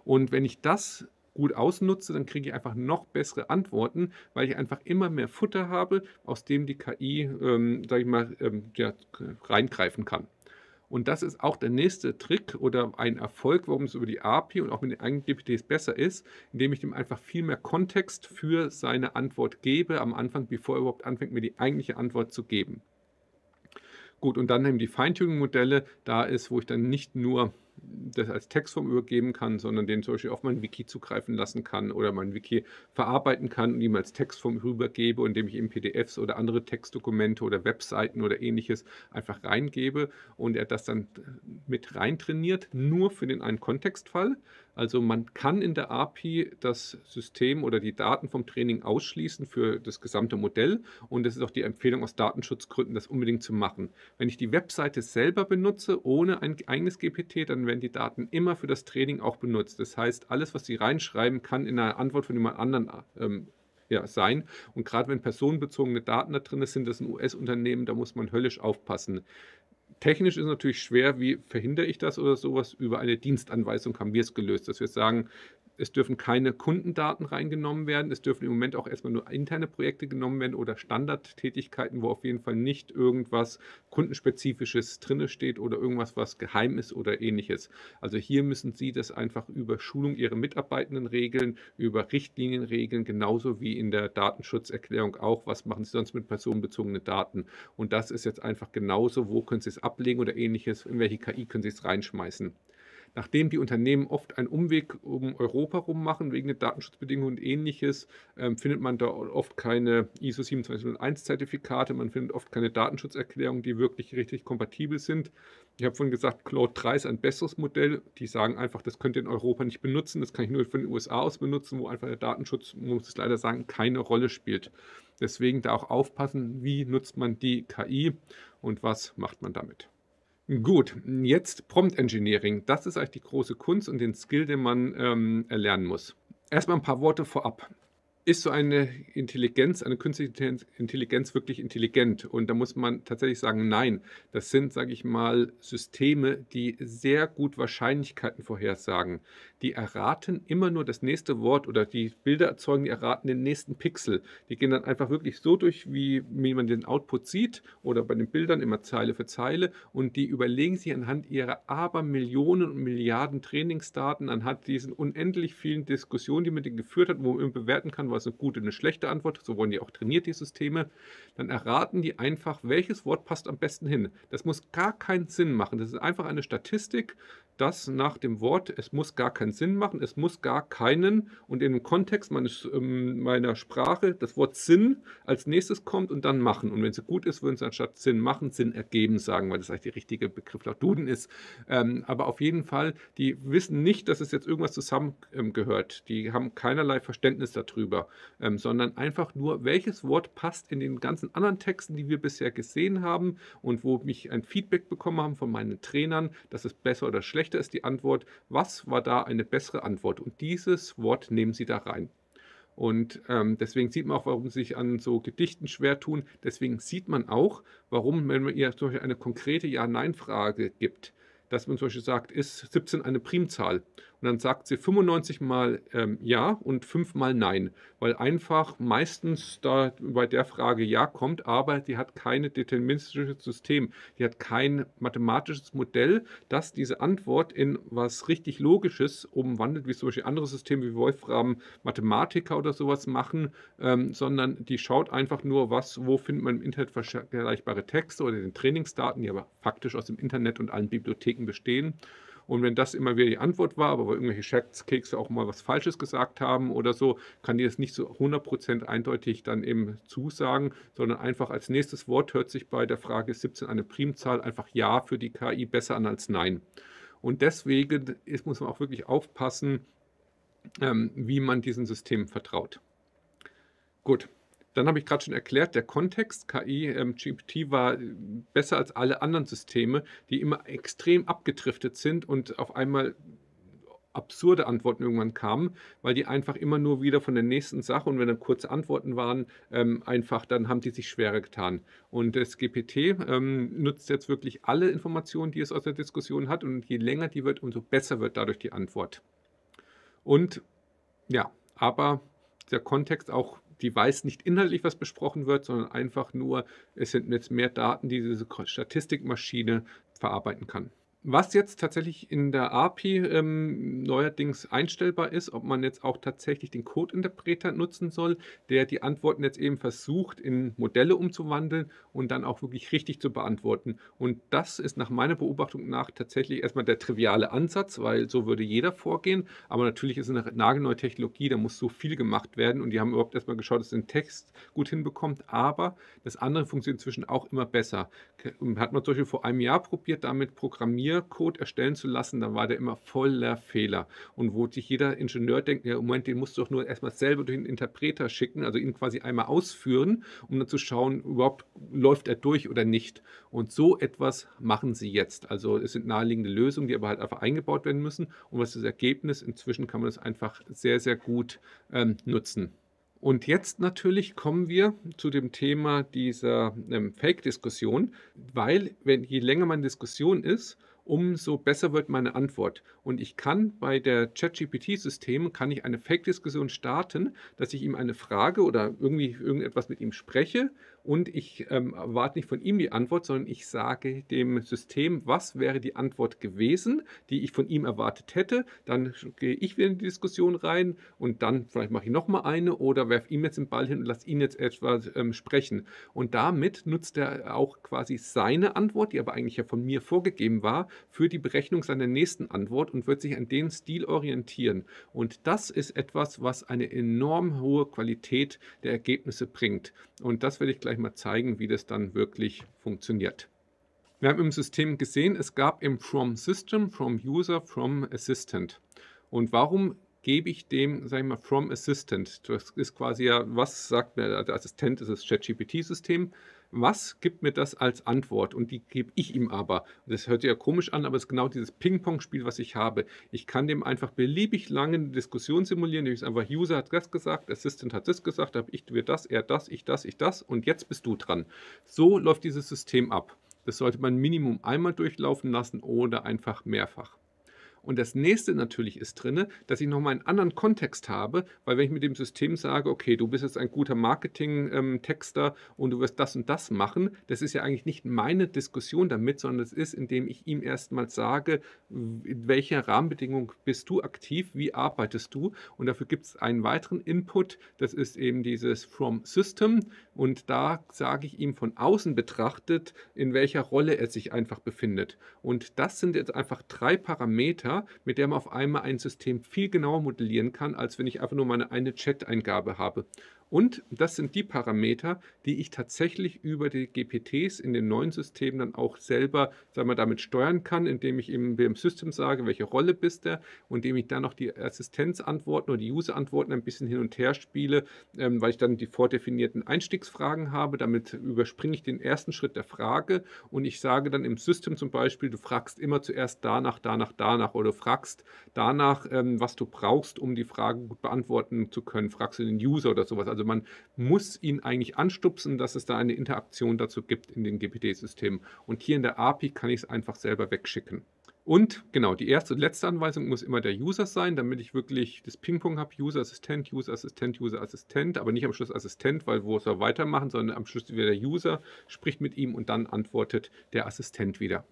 A: Und wenn ich das gut ausnutze, dann kriege ich einfach noch bessere Antworten, weil ich einfach immer mehr Futter habe, aus dem die KI, ähm, sage ich mal, ähm, ja, reingreifen kann. Und das ist auch der nächste Trick oder ein Erfolg, warum es über die API und auch mit den eigenen GPTs besser ist, indem ich dem einfach viel mehr Kontext für seine Antwort gebe am Anfang, bevor er überhaupt anfängt, mir die eigentliche Antwort zu geben. Gut, und dann eben die Feintuning-Modelle, da ist, wo ich dann nicht nur das als Textform übergeben kann, sondern den zum Beispiel auf mein Wiki zugreifen lassen kann oder mein Wiki verarbeiten kann und ihm als Textform rübergebe, indem ich ihm PDFs oder andere Textdokumente oder Webseiten oder ähnliches einfach reingebe und er das dann mit reintrainiert, nur für den einen Kontextfall. Also man kann in der API das System oder die Daten vom Training ausschließen für das gesamte Modell und es ist auch die Empfehlung aus Datenschutzgründen, das unbedingt zu machen. Wenn ich die Webseite selber benutze, ohne ein eigenes GPT, dann werden die Daten immer für das Training auch benutzt. Das heißt, alles, was Sie reinschreiben, kann in einer Antwort von jemand anderem ähm, ja, sein. Und gerade wenn personenbezogene Daten da drin sind, das ist ein US-Unternehmen, da muss man höllisch aufpassen. Technisch ist natürlich schwer, wie verhindere ich das oder sowas? Über eine Dienstanweisung haben wir es gelöst, dass wir sagen, es dürfen keine Kundendaten reingenommen werden. Es dürfen im Moment auch erstmal nur interne Projekte genommen werden oder Standardtätigkeiten, wo auf jeden Fall nicht irgendwas Kundenspezifisches drinne steht oder irgendwas, was geheim ist oder ähnliches. Also hier müssen Sie das einfach über Schulung Ihrer Mitarbeitenden regeln, über Richtlinien regeln, genauso wie in der Datenschutzerklärung auch. Was machen Sie sonst mit personenbezogenen Daten? Und das ist jetzt einfach genauso. Wo können Sie es ablegen oder ähnliches? In welche KI können Sie es reinschmeißen? Nachdem die Unternehmen oft einen Umweg um Europa rum machen, wegen der Datenschutzbedingungen und ähnliches, ähm, findet man da oft keine ISO 27001 Zertifikate, man findet oft keine Datenschutzerklärungen, die wirklich richtig kompatibel sind. Ich habe vorhin gesagt, Cloud 3 ist ein besseres Modell. Die sagen einfach, das könnt ihr in Europa nicht benutzen, das kann ich nur von den USA aus benutzen, wo einfach der Datenschutz, muss ich leider sagen, keine Rolle spielt. Deswegen da auch aufpassen, wie nutzt man die KI und was macht man damit. Gut, jetzt Prompt Engineering. Das ist eigentlich die große Kunst und den Skill, den man ähm, erlernen muss. Erstmal ein paar Worte vorab ist so eine Intelligenz, eine künstliche Intelligenz wirklich intelligent? Und da muss man tatsächlich sagen, nein. Das sind, sage ich mal, Systeme, die sehr gut Wahrscheinlichkeiten vorhersagen. Die erraten immer nur das nächste Wort oder die Bilder erzeugen, die erraten den nächsten Pixel. Die gehen dann einfach wirklich so durch, wie, wie man den Output sieht oder bei den Bildern immer Zeile für Zeile. Und die überlegen sich anhand ihrer Abermillionen und Milliarden Trainingsdaten, anhand diesen unendlich vielen Diskussionen, die man geführt hat, wo man bewerten kann, was eine gute und eine schlechte Antwort, so wurden die auch trainiert, die Systeme, dann erraten die einfach, welches Wort passt am besten hin. Das muss gar keinen Sinn machen. Das ist einfach eine Statistik, dass nach dem Wort, es muss gar keinen Sinn machen, es muss gar keinen und dem Kontext meines, ähm, meiner Sprache das Wort Sinn als nächstes kommt und dann machen. Und wenn es gut ist, würden sie anstatt Sinn machen, Sinn ergeben sagen, weil das eigentlich der richtige Begriff laut Duden ist. Ähm, aber auf jeden Fall, die wissen nicht, dass es jetzt irgendwas zusammengehört. Ähm, die haben keinerlei Verständnis darüber, ähm, sondern einfach nur, welches Wort passt in den ganzen anderen Texten, die wir bisher gesehen haben und wo mich ein Feedback bekommen haben von meinen Trainern, dass es besser oder schlechter schlechter ist die Antwort, was war da eine bessere Antwort? Und dieses Wort nehmen Sie da rein. Und ähm, deswegen sieht man auch, warum sie sich an so Gedichten schwer tun. Deswegen sieht man auch, warum, wenn man ihr zum eine konkrete Ja-Nein-Frage gibt, dass man zum Beispiel sagt, ist 17 eine Primzahl? Und dann sagt sie 95 mal ähm, Ja und 5 mal Nein, weil einfach meistens da bei der Frage Ja kommt, aber die hat kein deterministisches System. Die hat kein mathematisches Modell, das diese Antwort in was richtig Logisches umwandelt, wie zum Beispiel andere Systeme wie Wolfram Mathematiker oder sowas machen, ähm, sondern die schaut einfach nur, was, wo findet man im Internet vergleichbare Texte oder den Trainingsdaten, die aber faktisch aus dem Internet und allen Bibliotheken bestehen. Und wenn das immer wieder die Antwort war, aber weil irgendwelche Scherzkekse auch mal was Falsches gesagt haben oder so, kann die das nicht so 100% eindeutig dann eben zusagen, sondern einfach als nächstes Wort hört sich bei der Frage 17 eine Primzahl einfach Ja für die KI besser an als Nein. Und deswegen ist, muss man auch wirklich aufpassen, ähm, wie man diesem System vertraut. Gut, dann habe ich gerade schon erklärt, der Kontext KI ähm, GPT war äh, besser als alle anderen Systeme, die immer extrem abgedriftet sind und auf einmal absurde Antworten irgendwann kamen, weil die einfach immer nur wieder von der nächsten Sache und wenn dann kurze Antworten waren, ähm, einfach dann haben die sich schwerer getan. Und das GPT ähm, nutzt jetzt wirklich alle Informationen, die es aus der Diskussion hat und je länger die wird, umso besser wird dadurch die Antwort. Und ja, aber der Kontext auch die weiß nicht inhaltlich, was besprochen wird, sondern einfach nur, es sind jetzt mehr Daten, die diese Statistikmaschine verarbeiten kann. Was jetzt tatsächlich in der API ähm, neuerdings einstellbar ist, ob man jetzt auch tatsächlich den Code-Interpreter nutzen soll, der die Antworten jetzt eben versucht, in Modelle umzuwandeln und dann auch wirklich richtig zu beantworten. Und das ist nach meiner Beobachtung nach tatsächlich erstmal der triviale Ansatz, weil so würde jeder vorgehen. Aber natürlich ist es eine nagelneue Technologie, da muss so viel gemacht werden und die haben überhaupt erstmal geschaut, dass den Text gut hinbekommt. Aber das andere funktioniert inzwischen auch immer besser. Hat man zum Beispiel vor einem Jahr probiert, damit programmieren Programmiercode erstellen zu lassen, dann war der immer voller Fehler. Und wo sich jeder Ingenieur denkt, ja, Moment, den musst du doch nur erstmal selber durch den Interpreter schicken, also ihn quasi einmal ausführen, um dann zu schauen, überhaupt läuft er durch oder nicht. Und so etwas machen sie jetzt. Also es sind naheliegende Lösungen, die aber halt einfach eingebaut werden müssen. Und was ist das Ergebnis? Inzwischen kann man das einfach sehr, sehr gut ähm, nutzen. Und jetzt natürlich kommen wir zu dem Thema dieser ähm, Fake-Diskussion, weil wenn je länger man Diskussion ist, umso besser wird meine Antwort. Und ich kann bei der ChatGPT-System kann ich eine Fake-Diskussion starten, dass ich ihm eine Frage oder irgendwie irgendetwas mit ihm spreche und ich ähm, erwarte nicht von ihm die Antwort, sondern ich sage dem System, was wäre die Antwort gewesen, die ich von ihm erwartet hätte. Dann gehe ich wieder in die Diskussion rein und dann vielleicht mache ich nochmal eine oder werfe ihm jetzt den Ball hin und lasse ihn jetzt etwas ähm, sprechen. Und damit nutzt er auch quasi seine Antwort, die aber eigentlich ja von mir vorgegeben war, für die Berechnung seiner nächsten Antwort und wird sich an den Stil orientieren. Und das ist etwas, was eine enorm hohe Qualität der Ergebnisse bringt. Und das werde ich gleich mal zeigen, wie das dann wirklich funktioniert. Wir haben im System gesehen, es gab im From System, From User, From Assistant. Und warum gebe ich dem, sage ich mal, From Assistant? Das ist quasi ja, was sagt mir der Assistent, das ist das ChatGPT-System was gibt mir das als Antwort? Und die gebe ich ihm aber. Das hört sich ja komisch an, aber es ist genau dieses Ping-Pong-Spiel, was ich habe. Ich kann dem einfach beliebig lange eine Diskussion simulieren, nämlich einfach User hat das gesagt, Assistant hat das gesagt, habe ich wir das, er das, ich das, ich das und jetzt bist du dran. So läuft dieses System ab. Das sollte man Minimum einmal durchlaufen lassen oder einfach mehrfach. Und das nächste natürlich ist drin, dass ich nochmal einen anderen Kontext habe, weil wenn ich mit dem System sage, okay, du bist jetzt ein guter Marketing-Texter ähm, und du wirst das und das machen, das ist ja eigentlich nicht meine Diskussion damit, sondern es ist, indem ich ihm erstmal sage, in welcher Rahmenbedingung bist du aktiv, wie arbeitest du und dafür gibt es einen weiteren Input, das ist eben dieses From System und da sage ich ihm von außen betrachtet, in welcher Rolle er sich einfach befindet. Und das sind jetzt einfach drei Parameter, mit der man auf einmal ein System viel genauer modellieren kann, als wenn ich einfach nur meine eine Chat-Eingabe habe. Und das sind die Parameter, die ich tatsächlich über die GPTs in den neuen Systemen dann auch selber sagen wir, damit steuern kann, indem ich eben dem System sage, welche Rolle bist du, und indem ich dann noch die Assistenzantworten oder die User-Antworten ein bisschen hin und her spiele, ähm, weil ich dann die vordefinierten Einstiegsfragen habe. Damit überspringe ich den ersten Schritt der Frage und ich sage dann im System zum Beispiel, du fragst immer zuerst danach, danach, danach oder du fragst danach, ähm, was du brauchst, um die Frage gut beantworten zu können. Fragst du den User oder sowas. Also also man muss ihn eigentlich anstupsen, dass es da eine Interaktion dazu gibt in den GPT-Systemen. Und hier in der API kann ich es einfach selber wegschicken. Und genau, die erste und letzte Anweisung muss immer der User sein, damit ich wirklich das Ping-Pong habe, User Assistent, User Assistent, User Assistent, aber nicht am Schluss Assistent, weil wo soll er weitermachen, sondern am Schluss wieder der User spricht mit ihm und dann antwortet der Assistent wieder.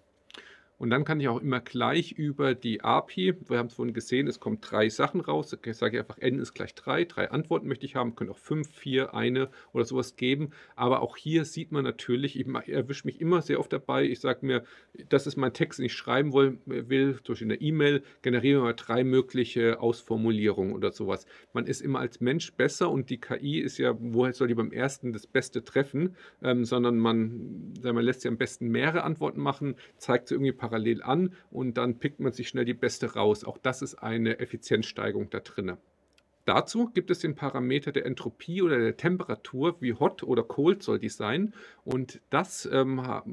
A: Und dann kann ich auch immer gleich über die API, wir haben es vorhin gesehen, es kommen drei Sachen raus. Ich sage einfach, n ist gleich drei, drei Antworten möchte ich haben, können auch fünf, vier, eine oder sowas geben. Aber auch hier sieht man natürlich, ich erwische mich immer sehr oft dabei, ich sage mir, das ist mein Text, den ich schreiben will, will durch eine E-Mail, generiere mal drei mögliche Ausformulierungen oder sowas. Man ist immer als Mensch besser und die KI ist ja, woher soll die beim ersten das Beste treffen, ähm, sondern man, man lässt sie am besten mehrere Antworten machen, zeigt sie irgendwie parallel an und dann pickt man sich schnell die beste raus. Auch das ist eine Effizienzsteigerung da drin. Dazu gibt es den Parameter der Entropie oder der Temperatur, wie hot oder cold soll die sein. Und das ähm, hat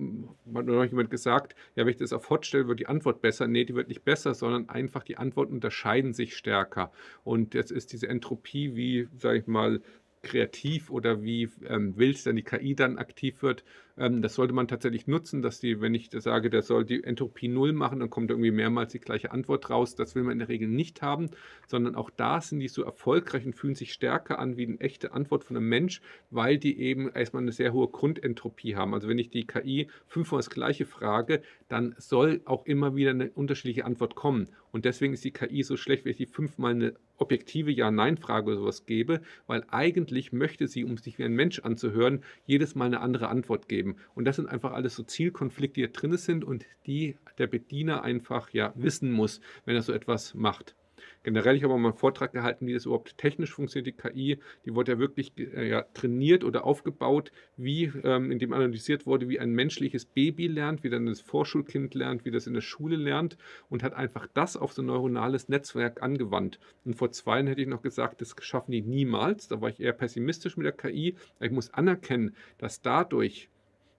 A: noch jemand gesagt, ja, wenn ich das auf hot stelle, wird die Antwort besser. Nee, die wird nicht besser, sondern einfach die Antworten unterscheiden sich stärker. Und jetzt ist diese Entropie wie, sage ich mal, kreativ oder wie ähm, wild dann die KI dann aktiv wird, ähm, das sollte man tatsächlich nutzen, dass die, wenn ich sage, der soll die Entropie null machen, dann kommt irgendwie mehrmals die gleiche Antwort raus. Das will man in der Regel nicht haben, sondern auch da sind die so erfolgreich und fühlen sich stärker an wie eine echte Antwort von einem Mensch, weil die eben erstmal eine sehr hohe Grundentropie haben. Also wenn ich die KI fünfmal das gleiche frage, dann soll auch immer wieder eine unterschiedliche Antwort kommen. Und deswegen ist die KI so schlecht, wenn ich die fünfmal eine objektive Ja-Nein-Frage oder sowas gebe, weil eigentlich möchte sie, um sich wie ein Mensch anzuhören, jedes Mal eine andere Antwort geben geben. Und das sind einfach alles so Zielkonflikte, die da drin sind und die der Bediener einfach ja wissen muss, wenn er so etwas macht. Generell, ich habe mal einen Vortrag gehalten, wie das überhaupt technisch funktioniert, die KI. Die wurde ja wirklich äh, ja, trainiert oder aufgebaut, wie, ähm, indem analysiert wurde, wie ein menschliches Baby lernt, wie dann das Vorschulkind lernt, wie das in der Schule lernt und hat einfach das auf so ein neuronales Netzwerk angewandt. Und vor zwei Jahren hätte ich noch gesagt, das schaffen die niemals. Da war ich eher pessimistisch mit der KI. Ich muss anerkennen, dass dadurch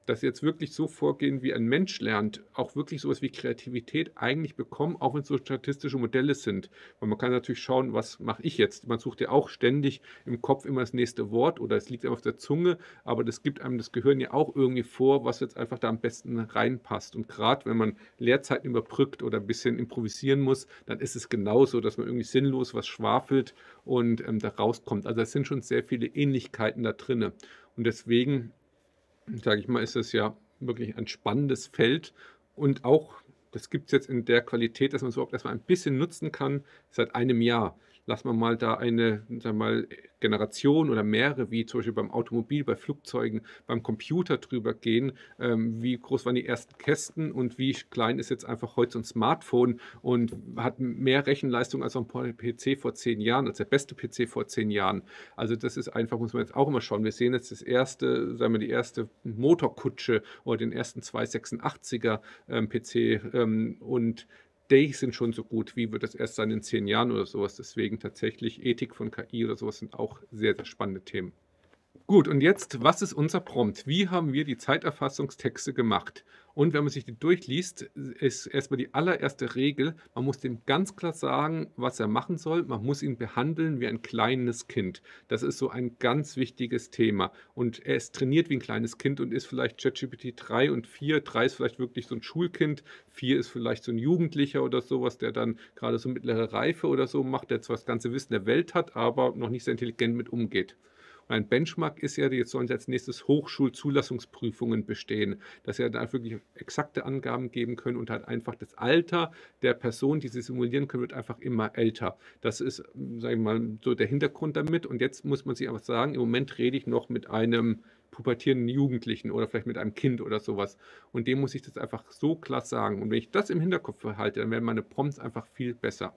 A: dass sie jetzt wirklich so vorgehen, wie ein Mensch lernt, auch wirklich sowas wie Kreativität eigentlich bekommen, auch wenn es so statistische Modelle sind. Weil man kann natürlich schauen, was mache ich jetzt? Man sucht ja auch ständig im Kopf immer das nächste Wort oder es liegt einfach auf der Zunge, aber das gibt einem das Gehirn ja auch irgendwie vor, was jetzt einfach da am besten reinpasst. Und gerade wenn man Leerzeiten überbrückt oder ein bisschen improvisieren muss, dann ist es genauso, dass man irgendwie sinnlos was schwafelt und ähm, da rauskommt. Also es sind schon sehr viele Ähnlichkeiten da drin. Und deswegen sage ich mal, ist es ja wirklich ein spannendes Feld. Und auch, das gibt es jetzt in der Qualität, dass man es überhaupt erstmal ein bisschen nutzen kann, seit einem Jahr lassen wir mal da eine sagen mal, Generation oder mehrere, wie zum Beispiel beim Automobil, bei Flugzeugen, beim Computer drüber gehen. Ähm, wie groß waren die ersten Kästen und wie klein ist jetzt einfach heute so ein Smartphone und hat mehr Rechenleistung als ein PC vor zehn Jahren, als der beste PC vor zehn Jahren. Also das ist einfach, muss man jetzt auch immer schauen. Wir sehen jetzt das erste, sagen wir, die erste Motorkutsche oder den ersten 286er ähm, PC ähm, und die sind schon so gut, wie wird das erst sein in zehn Jahren oder sowas. Deswegen tatsächlich Ethik von KI oder sowas sind auch sehr, sehr spannende Themen. Gut, und jetzt, was ist unser Prompt? Wie haben wir die Zeiterfassungstexte gemacht? Und wenn man sich die durchliest, ist erstmal die allererste Regel, man muss dem ganz klar sagen, was er machen soll. Man muss ihn behandeln wie ein kleines Kind. Das ist so ein ganz wichtiges Thema. Und er ist trainiert wie ein kleines Kind und ist vielleicht ChatGPT 3 und 4. 3 ist vielleicht wirklich so ein Schulkind, 4 ist vielleicht so ein Jugendlicher oder sowas, der dann gerade so mittlere Reife oder so macht, der zwar das ganze Wissen der Welt hat, aber noch nicht sehr intelligent mit umgeht. Ein Benchmark ist ja, jetzt sollen sie als nächstes Hochschulzulassungsprüfungen bestehen, dass sie da wirklich exakte Angaben geben können und halt einfach das Alter der Person, die sie simulieren können, wird einfach immer älter. Das ist, sage ich mal, so der Hintergrund damit. Und jetzt muss man sich aber sagen, im Moment rede ich noch mit einem pubertierenden Jugendlichen oder vielleicht mit einem Kind oder sowas. Und dem muss ich das einfach so klar sagen. Und wenn ich das im Hinterkopf behalte, dann werden meine Prompts einfach viel besser.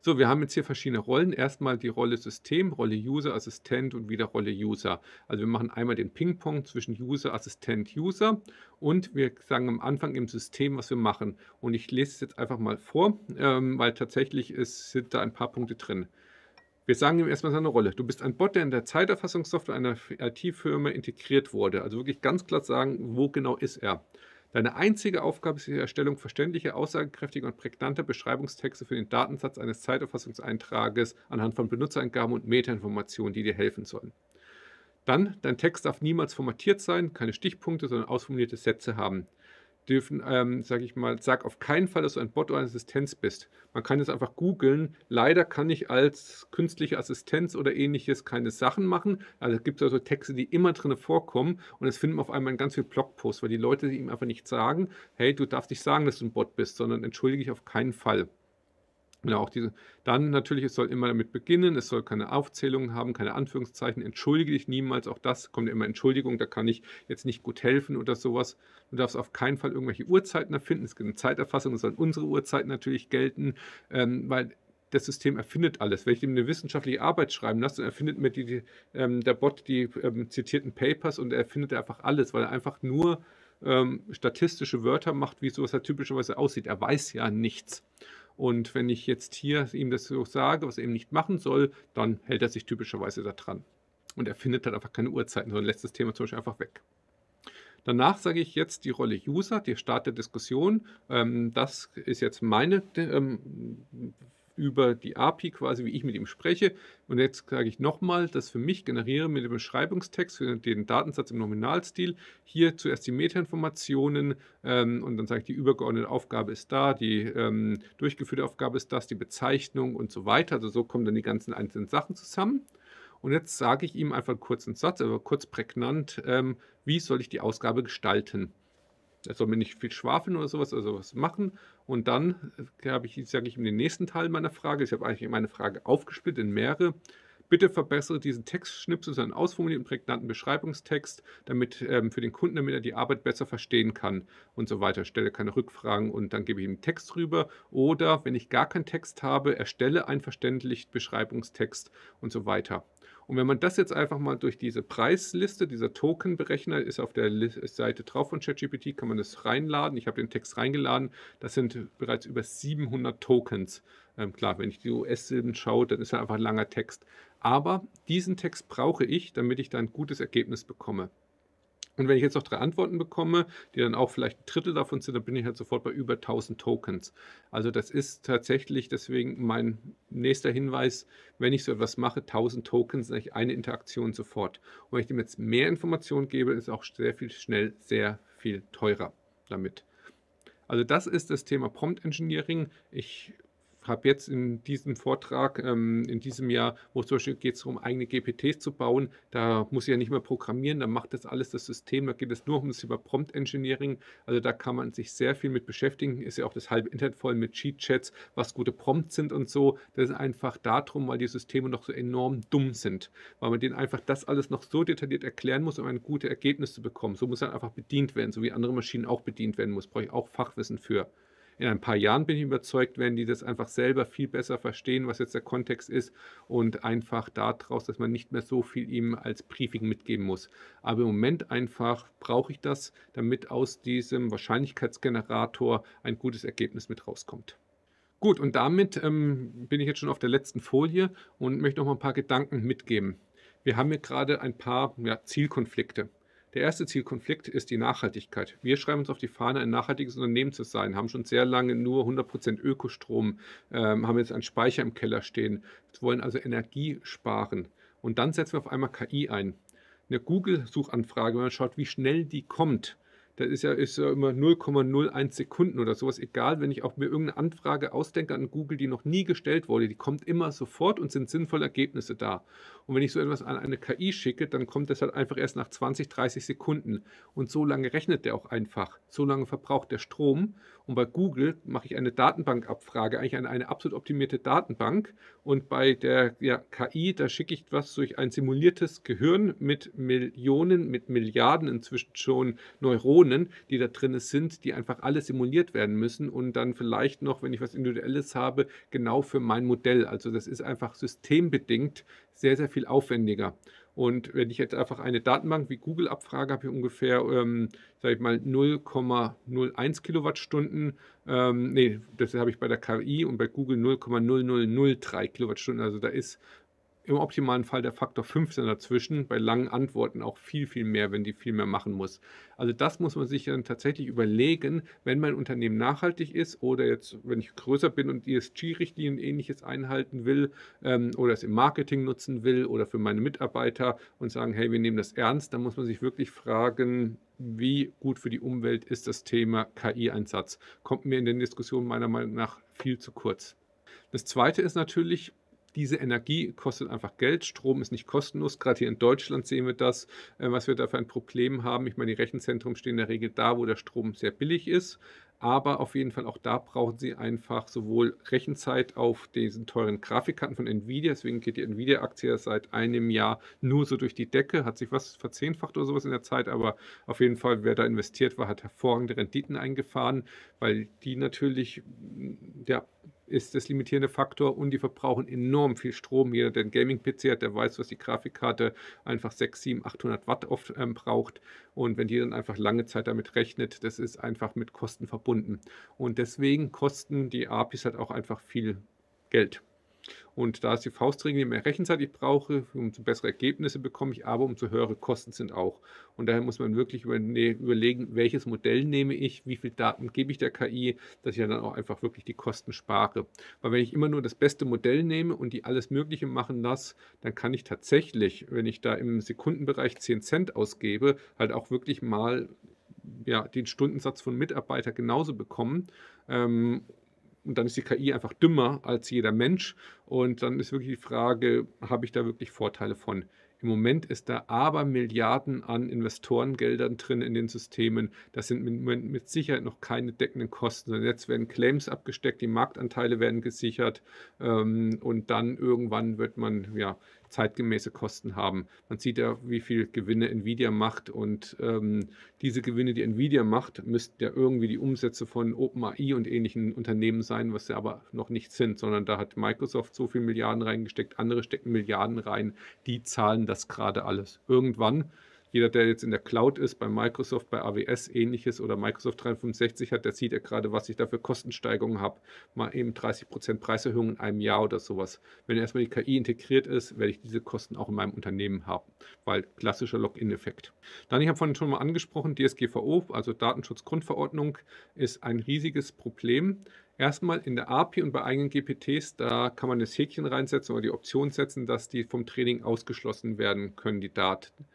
A: So, wir haben jetzt hier verschiedene Rollen. Erstmal die Rolle System, Rolle User, Assistent und wieder Rolle User. Also wir machen einmal den Ping-Pong zwischen User, Assistent, User und wir sagen am Anfang im System, was wir machen. Und ich lese es jetzt einfach mal vor, ähm, weil tatsächlich ist, sind da ein paar Punkte drin. Wir sagen ihm erstmal seine Rolle. Du bist ein Bot, der in der Zeiterfassungssoftware einer IT-Firma integriert wurde. Also wirklich ganz klar sagen, wo genau ist er. Deine einzige Aufgabe ist die Erstellung verständlicher, aussagekräftiger und prägnanter Beschreibungstexte für den Datensatz eines Zeiterfassungseintrages anhand von Benutzereingaben und Metainformationen, die dir helfen sollen. Dann, dein Text darf niemals formatiert sein, keine Stichpunkte, sondern ausformulierte Sätze haben dürfen, ähm, sage ich mal, sag auf keinen Fall, dass du ein Bot oder eine Assistenz bist. Man kann es einfach googeln. Leider kann ich als künstliche Assistenz oder ähnliches keine Sachen machen. Also es gibt also Texte, die immer drin vorkommen und es finden auf einmal ganz viel Blogposts, weil die Leute ihm einfach nicht sagen, hey, du darfst nicht sagen, dass du ein Bot bist, sondern entschuldige ich auf keinen Fall. Ja, auch diese, dann natürlich, es soll immer damit beginnen, es soll keine Aufzählungen haben, keine Anführungszeichen, entschuldige dich niemals, auch das kommt immer Entschuldigung, da kann ich jetzt nicht gut helfen oder sowas. Du darfst auf keinen Fall irgendwelche Uhrzeiten erfinden, es gibt eine Zeiterfassung, es sollen unsere Uhrzeiten natürlich gelten, ähm, weil das System erfindet alles. Wenn ich ihm eine wissenschaftliche Arbeit schreiben lasse, dann erfindet mir die, die, ähm, der Bot die ähm, zitierten Papers und er erfindet einfach alles, weil er einfach nur ähm, statistische Wörter macht, wie sowas halt typischerweise aussieht. Er weiß ja nichts. Und wenn ich jetzt hier ihm das so sage, was er eben nicht machen soll, dann hält er sich typischerweise da dran. Und er findet dann einfach keine Uhrzeiten, sondern lässt das Thema zum Beispiel einfach weg. Danach sage ich jetzt die Rolle User, die Start der Diskussion. Ähm, das ist jetzt meine ähm, über die API quasi, wie ich mit ihm spreche. Und jetzt sage ich nochmal, das für mich generiere mit dem Beschreibungstext für den Datensatz im Nominalstil. Hier zuerst die Metainformationen ähm, und dann sage ich, die übergeordnete Aufgabe ist da, die ähm, durchgeführte Aufgabe ist das, die Bezeichnung und so weiter. Also so kommen dann die ganzen einzelnen Sachen zusammen. Und jetzt sage ich ihm einfach einen kurzen Satz, aber kurz prägnant, ähm, wie soll ich die Ausgabe gestalten. Er soll mir nicht viel schwafeln oder sowas, also was machen. Und dann äh, habe ich, sage ich ihm den nächsten Teil meiner Frage. Ich habe eigentlich meine Frage aufgesplittet in mehrere. Bitte verbessere diesen Textschnipsel zu einem ausformulierten, prägnanten Beschreibungstext, damit ähm, für den Kunden, damit er die Arbeit besser verstehen kann und so weiter. Stelle keine Rückfragen und dann gebe ich ihm Text rüber. Oder wenn ich gar keinen Text habe, erstelle einen verständlichen Beschreibungstext und so weiter. Und wenn man das jetzt einfach mal durch diese Preisliste, dieser Tokenberechner ist auf der Seite drauf von ChatGPT, kann man das reinladen. Ich habe den Text reingeladen. Das sind bereits über 700 Tokens. Ähm, klar, wenn ich die US-Silben schaue, dann ist er einfach ein langer Text. Aber diesen Text brauche ich, damit ich da ein gutes Ergebnis bekomme. Und wenn ich jetzt noch drei Antworten bekomme, die dann auch vielleicht ein Drittel davon sind, dann bin ich halt sofort bei über 1000 Tokens. Also das ist tatsächlich deswegen mein nächster Hinweis, wenn ich so etwas mache, 1000 Tokens, dann eine Interaktion sofort. Und wenn ich dem jetzt mehr Informationen gebe, ist auch sehr viel schnell sehr viel teurer damit. Also das ist das Thema Prompt Engineering. Ich habe jetzt in diesem Vortrag, ähm, in diesem Jahr, wo es zum Beispiel geht es darum, eigene GPTs zu bauen, da muss ich ja nicht mehr programmieren, da macht das alles das System, da geht es nur um das Thema Prompt Engineering, also da kann man sich sehr viel mit beschäftigen, ist ja auch das halbe Internet voll mit Cheat-Chats, was gute Prompts sind und so, das ist einfach darum, weil die Systeme noch so enorm dumm sind, weil man denen einfach das alles noch so detailliert erklären muss, um ein gutes Ergebnis zu bekommen, so muss er einfach bedient werden, so wie andere Maschinen auch bedient werden muss, brauche ich auch Fachwissen für in ein paar Jahren bin ich überzeugt, werden die das einfach selber viel besser verstehen, was jetzt der Kontext ist und einfach daraus, dass man nicht mehr so viel ihm als Briefing mitgeben muss. Aber im Moment einfach brauche ich das, damit aus diesem Wahrscheinlichkeitsgenerator ein gutes Ergebnis mit rauskommt. Gut, und damit ähm, bin ich jetzt schon auf der letzten Folie und möchte noch mal ein paar Gedanken mitgeben. Wir haben hier gerade ein paar ja, Zielkonflikte. Der erste Zielkonflikt ist die Nachhaltigkeit. Wir schreiben uns auf die Fahne, ein nachhaltiges Unternehmen zu sein, haben schon sehr lange nur 100% Ökostrom, ähm, haben jetzt einen Speicher im Keller stehen, wollen also Energie sparen. Und dann setzen wir auf einmal KI ein. Eine Google-Suchanfrage, wenn man schaut, wie schnell die kommt, das ist ja, ist ja immer 0,01 Sekunden oder sowas. Egal, wenn ich auch mir irgendeine Anfrage ausdenke an Google, die noch nie gestellt wurde, die kommt immer sofort und sind sinnvolle Ergebnisse da. Und wenn ich so etwas an eine KI schicke, dann kommt das halt einfach erst nach 20, 30 Sekunden. Und so lange rechnet der auch einfach. So lange verbraucht der Strom. Und bei Google mache ich eine Datenbankabfrage, eigentlich eine, eine absolut optimierte Datenbank. Und bei der ja, KI, da schicke ich was durch ein simuliertes Gehirn mit Millionen, mit Milliarden inzwischen schon Neuronen, die da drin sind, die einfach alle simuliert werden müssen und dann vielleicht noch, wenn ich was Individuelles habe, genau für mein Modell. Also das ist einfach systembedingt sehr, sehr viel aufwendiger. Und wenn ich jetzt einfach eine Datenbank wie Google abfrage, habe ich ungefähr, ähm, sage ich mal, 0,01 Kilowattstunden. Ähm, nee, das habe ich bei der KI und bei Google 0,0003 Kilowattstunden. Also da ist im optimalen Fall der Faktor 15 dazwischen, bei langen Antworten auch viel, viel mehr, wenn die viel mehr machen muss. Also das muss man sich dann tatsächlich überlegen, wenn mein Unternehmen nachhaltig ist oder jetzt, wenn ich größer bin und ESG-Richtlinien ähnliches einhalten will ähm, oder es im Marketing nutzen will oder für meine Mitarbeiter und sagen, hey, wir nehmen das ernst, dann muss man sich wirklich fragen, wie gut für die Umwelt ist das Thema KI-Einsatz. Kommt mir in den Diskussionen meiner Meinung nach viel zu kurz. Das Zweite ist natürlich, diese Energie kostet einfach Geld. Strom ist nicht kostenlos. Gerade hier in Deutschland sehen wir das, äh, was wir da für ein Problem haben. Ich meine, die Rechenzentren stehen in der Regel da, wo der Strom sehr billig ist. Aber auf jeden Fall auch da brauchen Sie einfach sowohl Rechenzeit auf diesen teuren Grafikkarten von Nvidia. Deswegen geht die Nvidia-Aktie seit einem Jahr nur so durch die Decke. Hat sich was verzehnfacht oder sowas in der Zeit. Aber auf jeden Fall, wer da investiert war, hat hervorragende Renditen eingefahren, weil die natürlich ja, ist das limitierende Faktor und die verbrauchen enorm viel Strom. Jeder, der einen Gaming-PC hat, der weiß, was die Grafikkarte einfach 6, 7, 800 Watt oft ähm, braucht. Und wenn die dann einfach lange Zeit damit rechnet, das ist einfach mit Kosten verbunden. Und deswegen kosten die APIs halt auch einfach viel Geld. Und da ist die Faustregel, je mehr Rechenzeit ich brauche, umso bessere Ergebnisse bekomme ich, aber umso höhere Kosten sind auch. Und daher muss man wirklich überlegen, welches Modell nehme ich, wie viel Daten gebe ich der KI, dass ich dann auch einfach wirklich die Kosten spare. Weil wenn ich immer nur das beste Modell nehme und die alles Mögliche machen lasse, dann kann ich tatsächlich, wenn ich da im Sekundenbereich 10 Cent ausgebe, halt auch wirklich mal ja, den Stundensatz von Mitarbeiter genauso bekommen. Ähm, und dann ist die KI einfach dümmer als jeder Mensch. Und dann ist wirklich die Frage, habe ich da wirklich Vorteile von? Im Moment ist da aber Milliarden an Investorengeldern drin in den Systemen. Das sind mit, mit Sicherheit noch keine deckenden Kosten. Jetzt werden Claims abgesteckt, die Marktanteile werden gesichert ähm, und dann irgendwann wird man ja zeitgemäße Kosten haben. Man sieht ja, wie viel Gewinne Nvidia macht und ähm, diese Gewinne, die Nvidia macht, müssten ja irgendwie die Umsätze von OpenAI und ähnlichen Unternehmen sein, was sie aber noch nicht sind, sondern da hat Microsoft so viele Milliarden reingesteckt, andere stecken Milliarden rein, die zahlen das gerade alles. Irgendwann jeder, der jetzt in der Cloud ist, bei Microsoft, bei AWS ähnliches oder Microsoft 365 hat, der sieht ja gerade, was ich da für Kostensteigerungen habe. Mal eben 30% Preiserhöhung in einem Jahr oder sowas. Wenn erstmal die KI integriert ist, werde ich diese Kosten auch in meinem Unternehmen haben, weil klassischer Login-Effekt. Dann, ich habe vorhin schon mal angesprochen, DSGVO, also Datenschutzgrundverordnung, ist ein riesiges Problem. Erstmal in der API und bei eigenen GPTs, da kann man das Häkchen reinsetzen oder die Option setzen, dass die vom Training ausgeschlossen werden können, die Daten.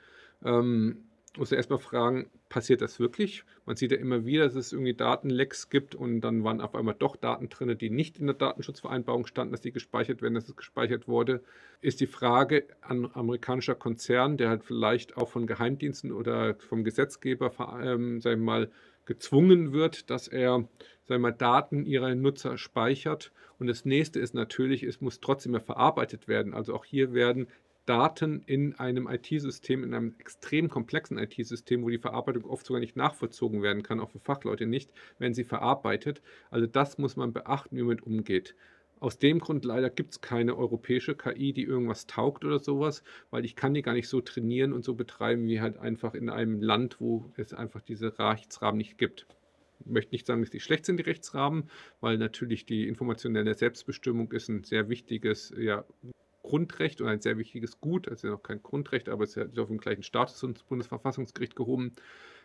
A: Ähm, muss ja erstmal fragen, passiert das wirklich? Man sieht ja immer wieder, dass es irgendwie Datenlecks gibt und dann waren auf einmal doch Daten drin, die nicht in der Datenschutzvereinbarung standen, dass die gespeichert werden, dass es gespeichert wurde. Ist die Frage an amerikanischer Konzern, der halt vielleicht auch von Geheimdiensten oder vom Gesetzgeber, ähm, sagen wir mal, gezwungen wird, dass er sagen wir Daten ihrer Nutzer speichert. Und das nächste ist natürlich, es muss trotzdem mehr verarbeitet werden. Also auch hier werden Daten in einem IT-System, in einem extrem komplexen IT-System, wo die Verarbeitung oft sogar nicht nachvollzogen werden kann, auch für Fachleute nicht, wenn sie verarbeitet. Also das muss man beachten, wie man damit umgeht. Aus dem Grund leider gibt es keine europäische KI, die irgendwas taugt oder sowas, weil ich kann die gar nicht so trainieren und so betreiben, wie halt einfach in einem Land, wo es einfach diese Rechtsrahmen nicht gibt. Ich möchte nicht sagen, dass die schlecht sind, die Rechtsrahmen, weil natürlich die informationelle Selbstbestimmung ist ein sehr wichtiges ja, Grundrecht und ein sehr wichtiges Gut. Also noch kein Grundrecht, aber es ist auf dem gleichen Status ins Bundesverfassungsgericht gehoben.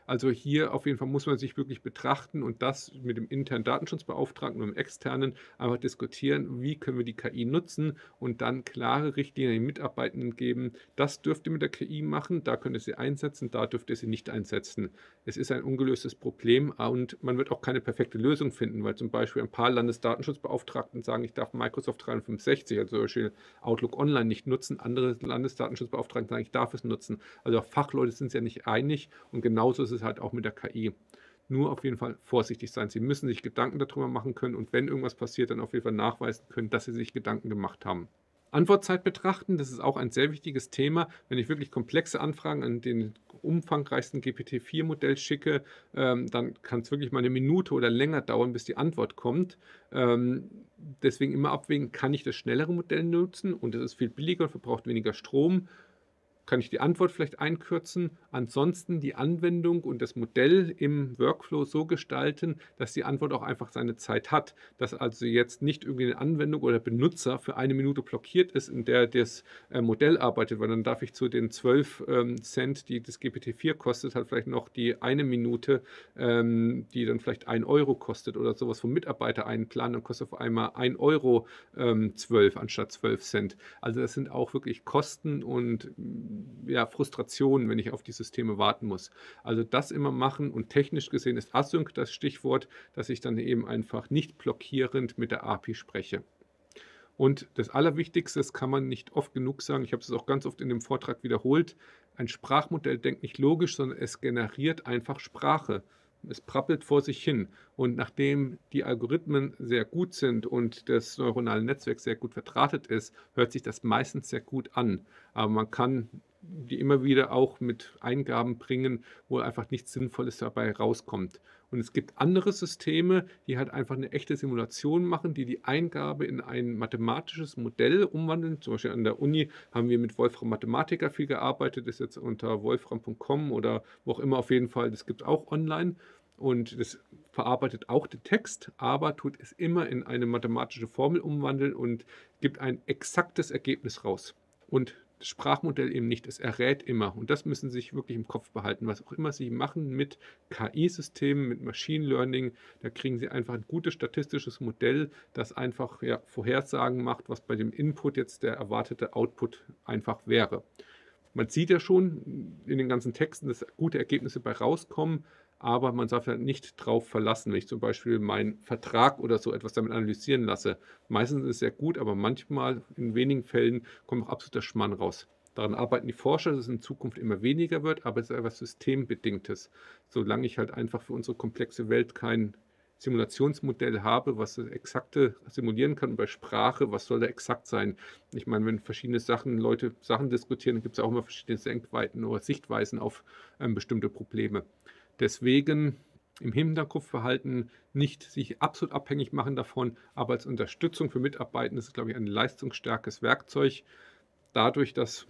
A: Also hier auf jeden Fall muss man sich wirklich betrachten und das mit dem internen Datenschutzbeauftragten und dem externen einfach diskutieren, wie können wir die KI nutzen und dann klare Richtlinien den Mitarbeitenden geben. Das dürft ihr mit der KI machen, da könnt ihr sie einsetzen, da dürft ihr sie nicht einsetzen. Es ist ein ungelöstes Problem und man wird auch keine perfekte Lösung finden, weil zum Beispiel ein paar Landesdatenschutzbeauftragten sagen, ich darf Microsoft 365, also zum Beispiel Outlook Online nicht nutzen, andere Landesdatenschutzbeauftragten sagen, ich darf es nutzen. Also auch Fachleute sind sich ja nicht einig und genauso ist es es halt auch mit der KI. Nur auf jeden Fall vorsichtig sein. Sie müssen sich Gedanken darüber machen können und wenn irgendwas passiert, dann auf jeden Fall nachweisen können, dass Sie sich Gedanken gemacht haben. Antwortzeit betrachten, das ist auch ein sehr wichtiges Thema. Wenn ich wirklich komplexe Anfragen an den umfangreichsten GPT-4-Modell schicke, ähm, dann kann es wirklich mal eine Minute oder länger dauern, bis die Antwort kommt. Ähm, deswegen immer abwägen, kann ich das schnellere Modell nutzen und es ist viel billiger und verbraucht weniger Strom kann ich die Antwort vielleicht einkürzen. Ansonsten die Anwendung und das Modell im Workflow so gestalten, dass die Antwort auch einfach seine Zeit hat. Dass also jetzt nicht irgendwie eine Anwendung oder Benutzer für eine Minute blockiert ist, in der das äh, Modell arbeitet, weil dann darf ich zu den 12 ähm, Cent, die das GPT-4 kostet, halt vielleicht noch die eine Minute, ähm, die dann vielleicht ein Euro kostet oder sowas vom Mitarbeiter einplanen, dann kostet auf einmal 1 Euro ähm, 12 anstatt 12 Cent. Also das sind auch wirklich Kosten und ja, Frustration, wenn ich auf die Systeme warten muss. Also das immer machen und technisch gesehen ist Async das Stichwort, dass ich dann eben einfach nicht blockierend mit der API spreche. Und das Allerwichtigste, das kann man nicht oft genug sagen, ich habe es auch ganz oft in dem Vortrag wiederholt, ein Sprachmodell denkt nicht logisch, sondern es generiert einfach Sprache. Es prappelt vor sich hin. Und nachdem die Algorithmen sehr gut sind und das neuronale Netzwerk sehr gut verdrahtet ist, hört sich das meistens sehr gut an. Aber man kann die immer wieder auch mit Eingaben bringen, wo einfach nichts Sinnvolles dabei rauskommt. Und es gibt andere Systeme, die halt einfach eine echte Simulation machen, die die Eingabe in ein mathematisches Modell umwandeln. Zum Beispiel an der Uni haben wir mit Wolfram Mathematiker viel gearbeitet, das ist jetzt unter wolfram.com oder wo auch immer auf jeden Fall, das gibt es auch online. Und das verarbeitet auch den Text, aber tut es immer in eine mathematische Formel umwandeln und gibt ein exaktes Ergebnis raus. Und Sprachmodell eben nicht. Es errät immer. Und das müssen Sie sich wirklich im Kopf behalten. Was auch immer Sie machen mit KI-Systemen, mit Machine Learning, da kriegen Sie einfach ein gutes statistisches Modell, das einfach ja, Vorhersagen macht, was bei dem Input jetzt der erwartete Output einfach wäre. Man sieht ja schon in den ganzen Texten, dass gute Ergebnisse bei rauskommen, aber man darf ja nicht drauf verlassen, wenn ich zum Beispiel meinen Vertrag oder so etwas damit analysieren lasse. Meistens ist es sehr gut, aber manchmal, in wenigen Fällen, kommt auch absoluter Schmann raus. Daran arbeiten die Forscher, dass es in Zukunft immer weniger wird, aber es ist etwas Systembedingtes. Solange ich halt einfach für unsere komplexe Welt kein Simulationsmodell habe, was das Exakte simulieren kann. Bei Sprache, was soll da exakt sein? Ich meine, wenn verschiedene Sachen, Leute Sachen diskutieren, gibt es auch immer verschiedene Senkweiten oder Sichtweisen auf ähm, bestimmte Probleme. Deswegen im Hinterkopf behalten, nicht sich absolut abhängig machen davon, aber als Unterstützung für Mitarbeitende ist es, glaube ich, ein leistungsstarkes Werkzeug. Dadurch, dass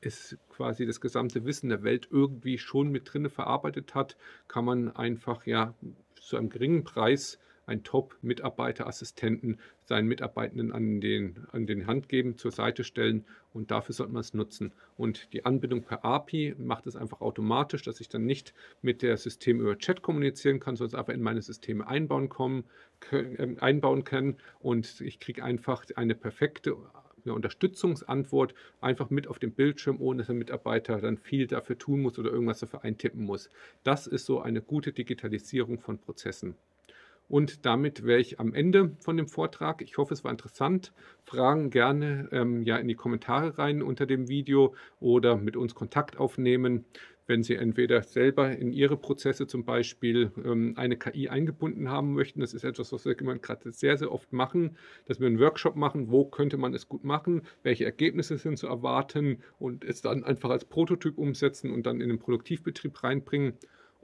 A: es quasi das gesamte Wissen der Welt irgendwie schon mit drinne verarbeitet hat, kann man einfach ja zu einem geringen Preis ein Top-Mitarbeiterassistenten seinen Mitarbeitenden an den, an den Hand geben, zur Seite stellen und dafür sollte man es nutzen. Und die Anbindung per API macht es einfach automatisch, dass ich dann nicht mit der System über Chat kommunizieren kann, sondern es einfach in meine Systeme einbauen, kommen, äh, einbauen kann und ich kriege einfach eine perfekte eine Unterstützungsantwort einfach mit auf dem Bildschirm, ohne dass der Mitarbeiter dann viel dafür tun muss oder irgendwas dafür eintippen muss. Das ist so eine gute Digitalisierung von Prozessen. Und damit wäre ich am Ende von dem Vortrag. Ich hoffe, es war interessant. Fragen gerne ähm, ja in die Kommentare rein unter dem Video oder mit uns Kontakt aufnehmen, wenn Sie entweder selber in Ihre Prozesse zum Beispiel ähm, eine KI eingebunden haben möchten. Das ist etwas, was wir gerade sehr, sehr oft machen, dass wir einen Workshop machen, wo könnte man es gut machen, welche Ergebnisse sind zu erwarten und es dann einfach als Prototyp umsetzen und dann in den Produktivbetrieb reinbringen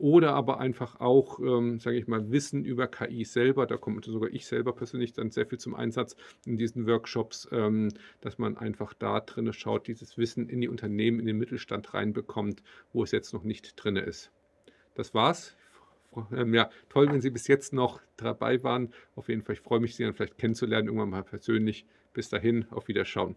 A: oder aber einfach auch, ähm, sage ich mal, Wissen über KI selber. Da kommt sogar ich selber persönlich dann sehr viel zum Einsatz in diesen Workshops, ähm, dass man einfach da drin schaut, dieses Wissen in die Unternehmen, in den Mittelstand reinbekommt, wo es jetzt noch nicht drin ist. Das war's. Ähm, ja, toll, wenn Sie bis jetzt noch dabei waren. Auf jeden Fall, ich freue mich, Sie dann vielleicht kennenzulernen, irgendwann mal persönlich. Bis dahin, auf Wiederschauen.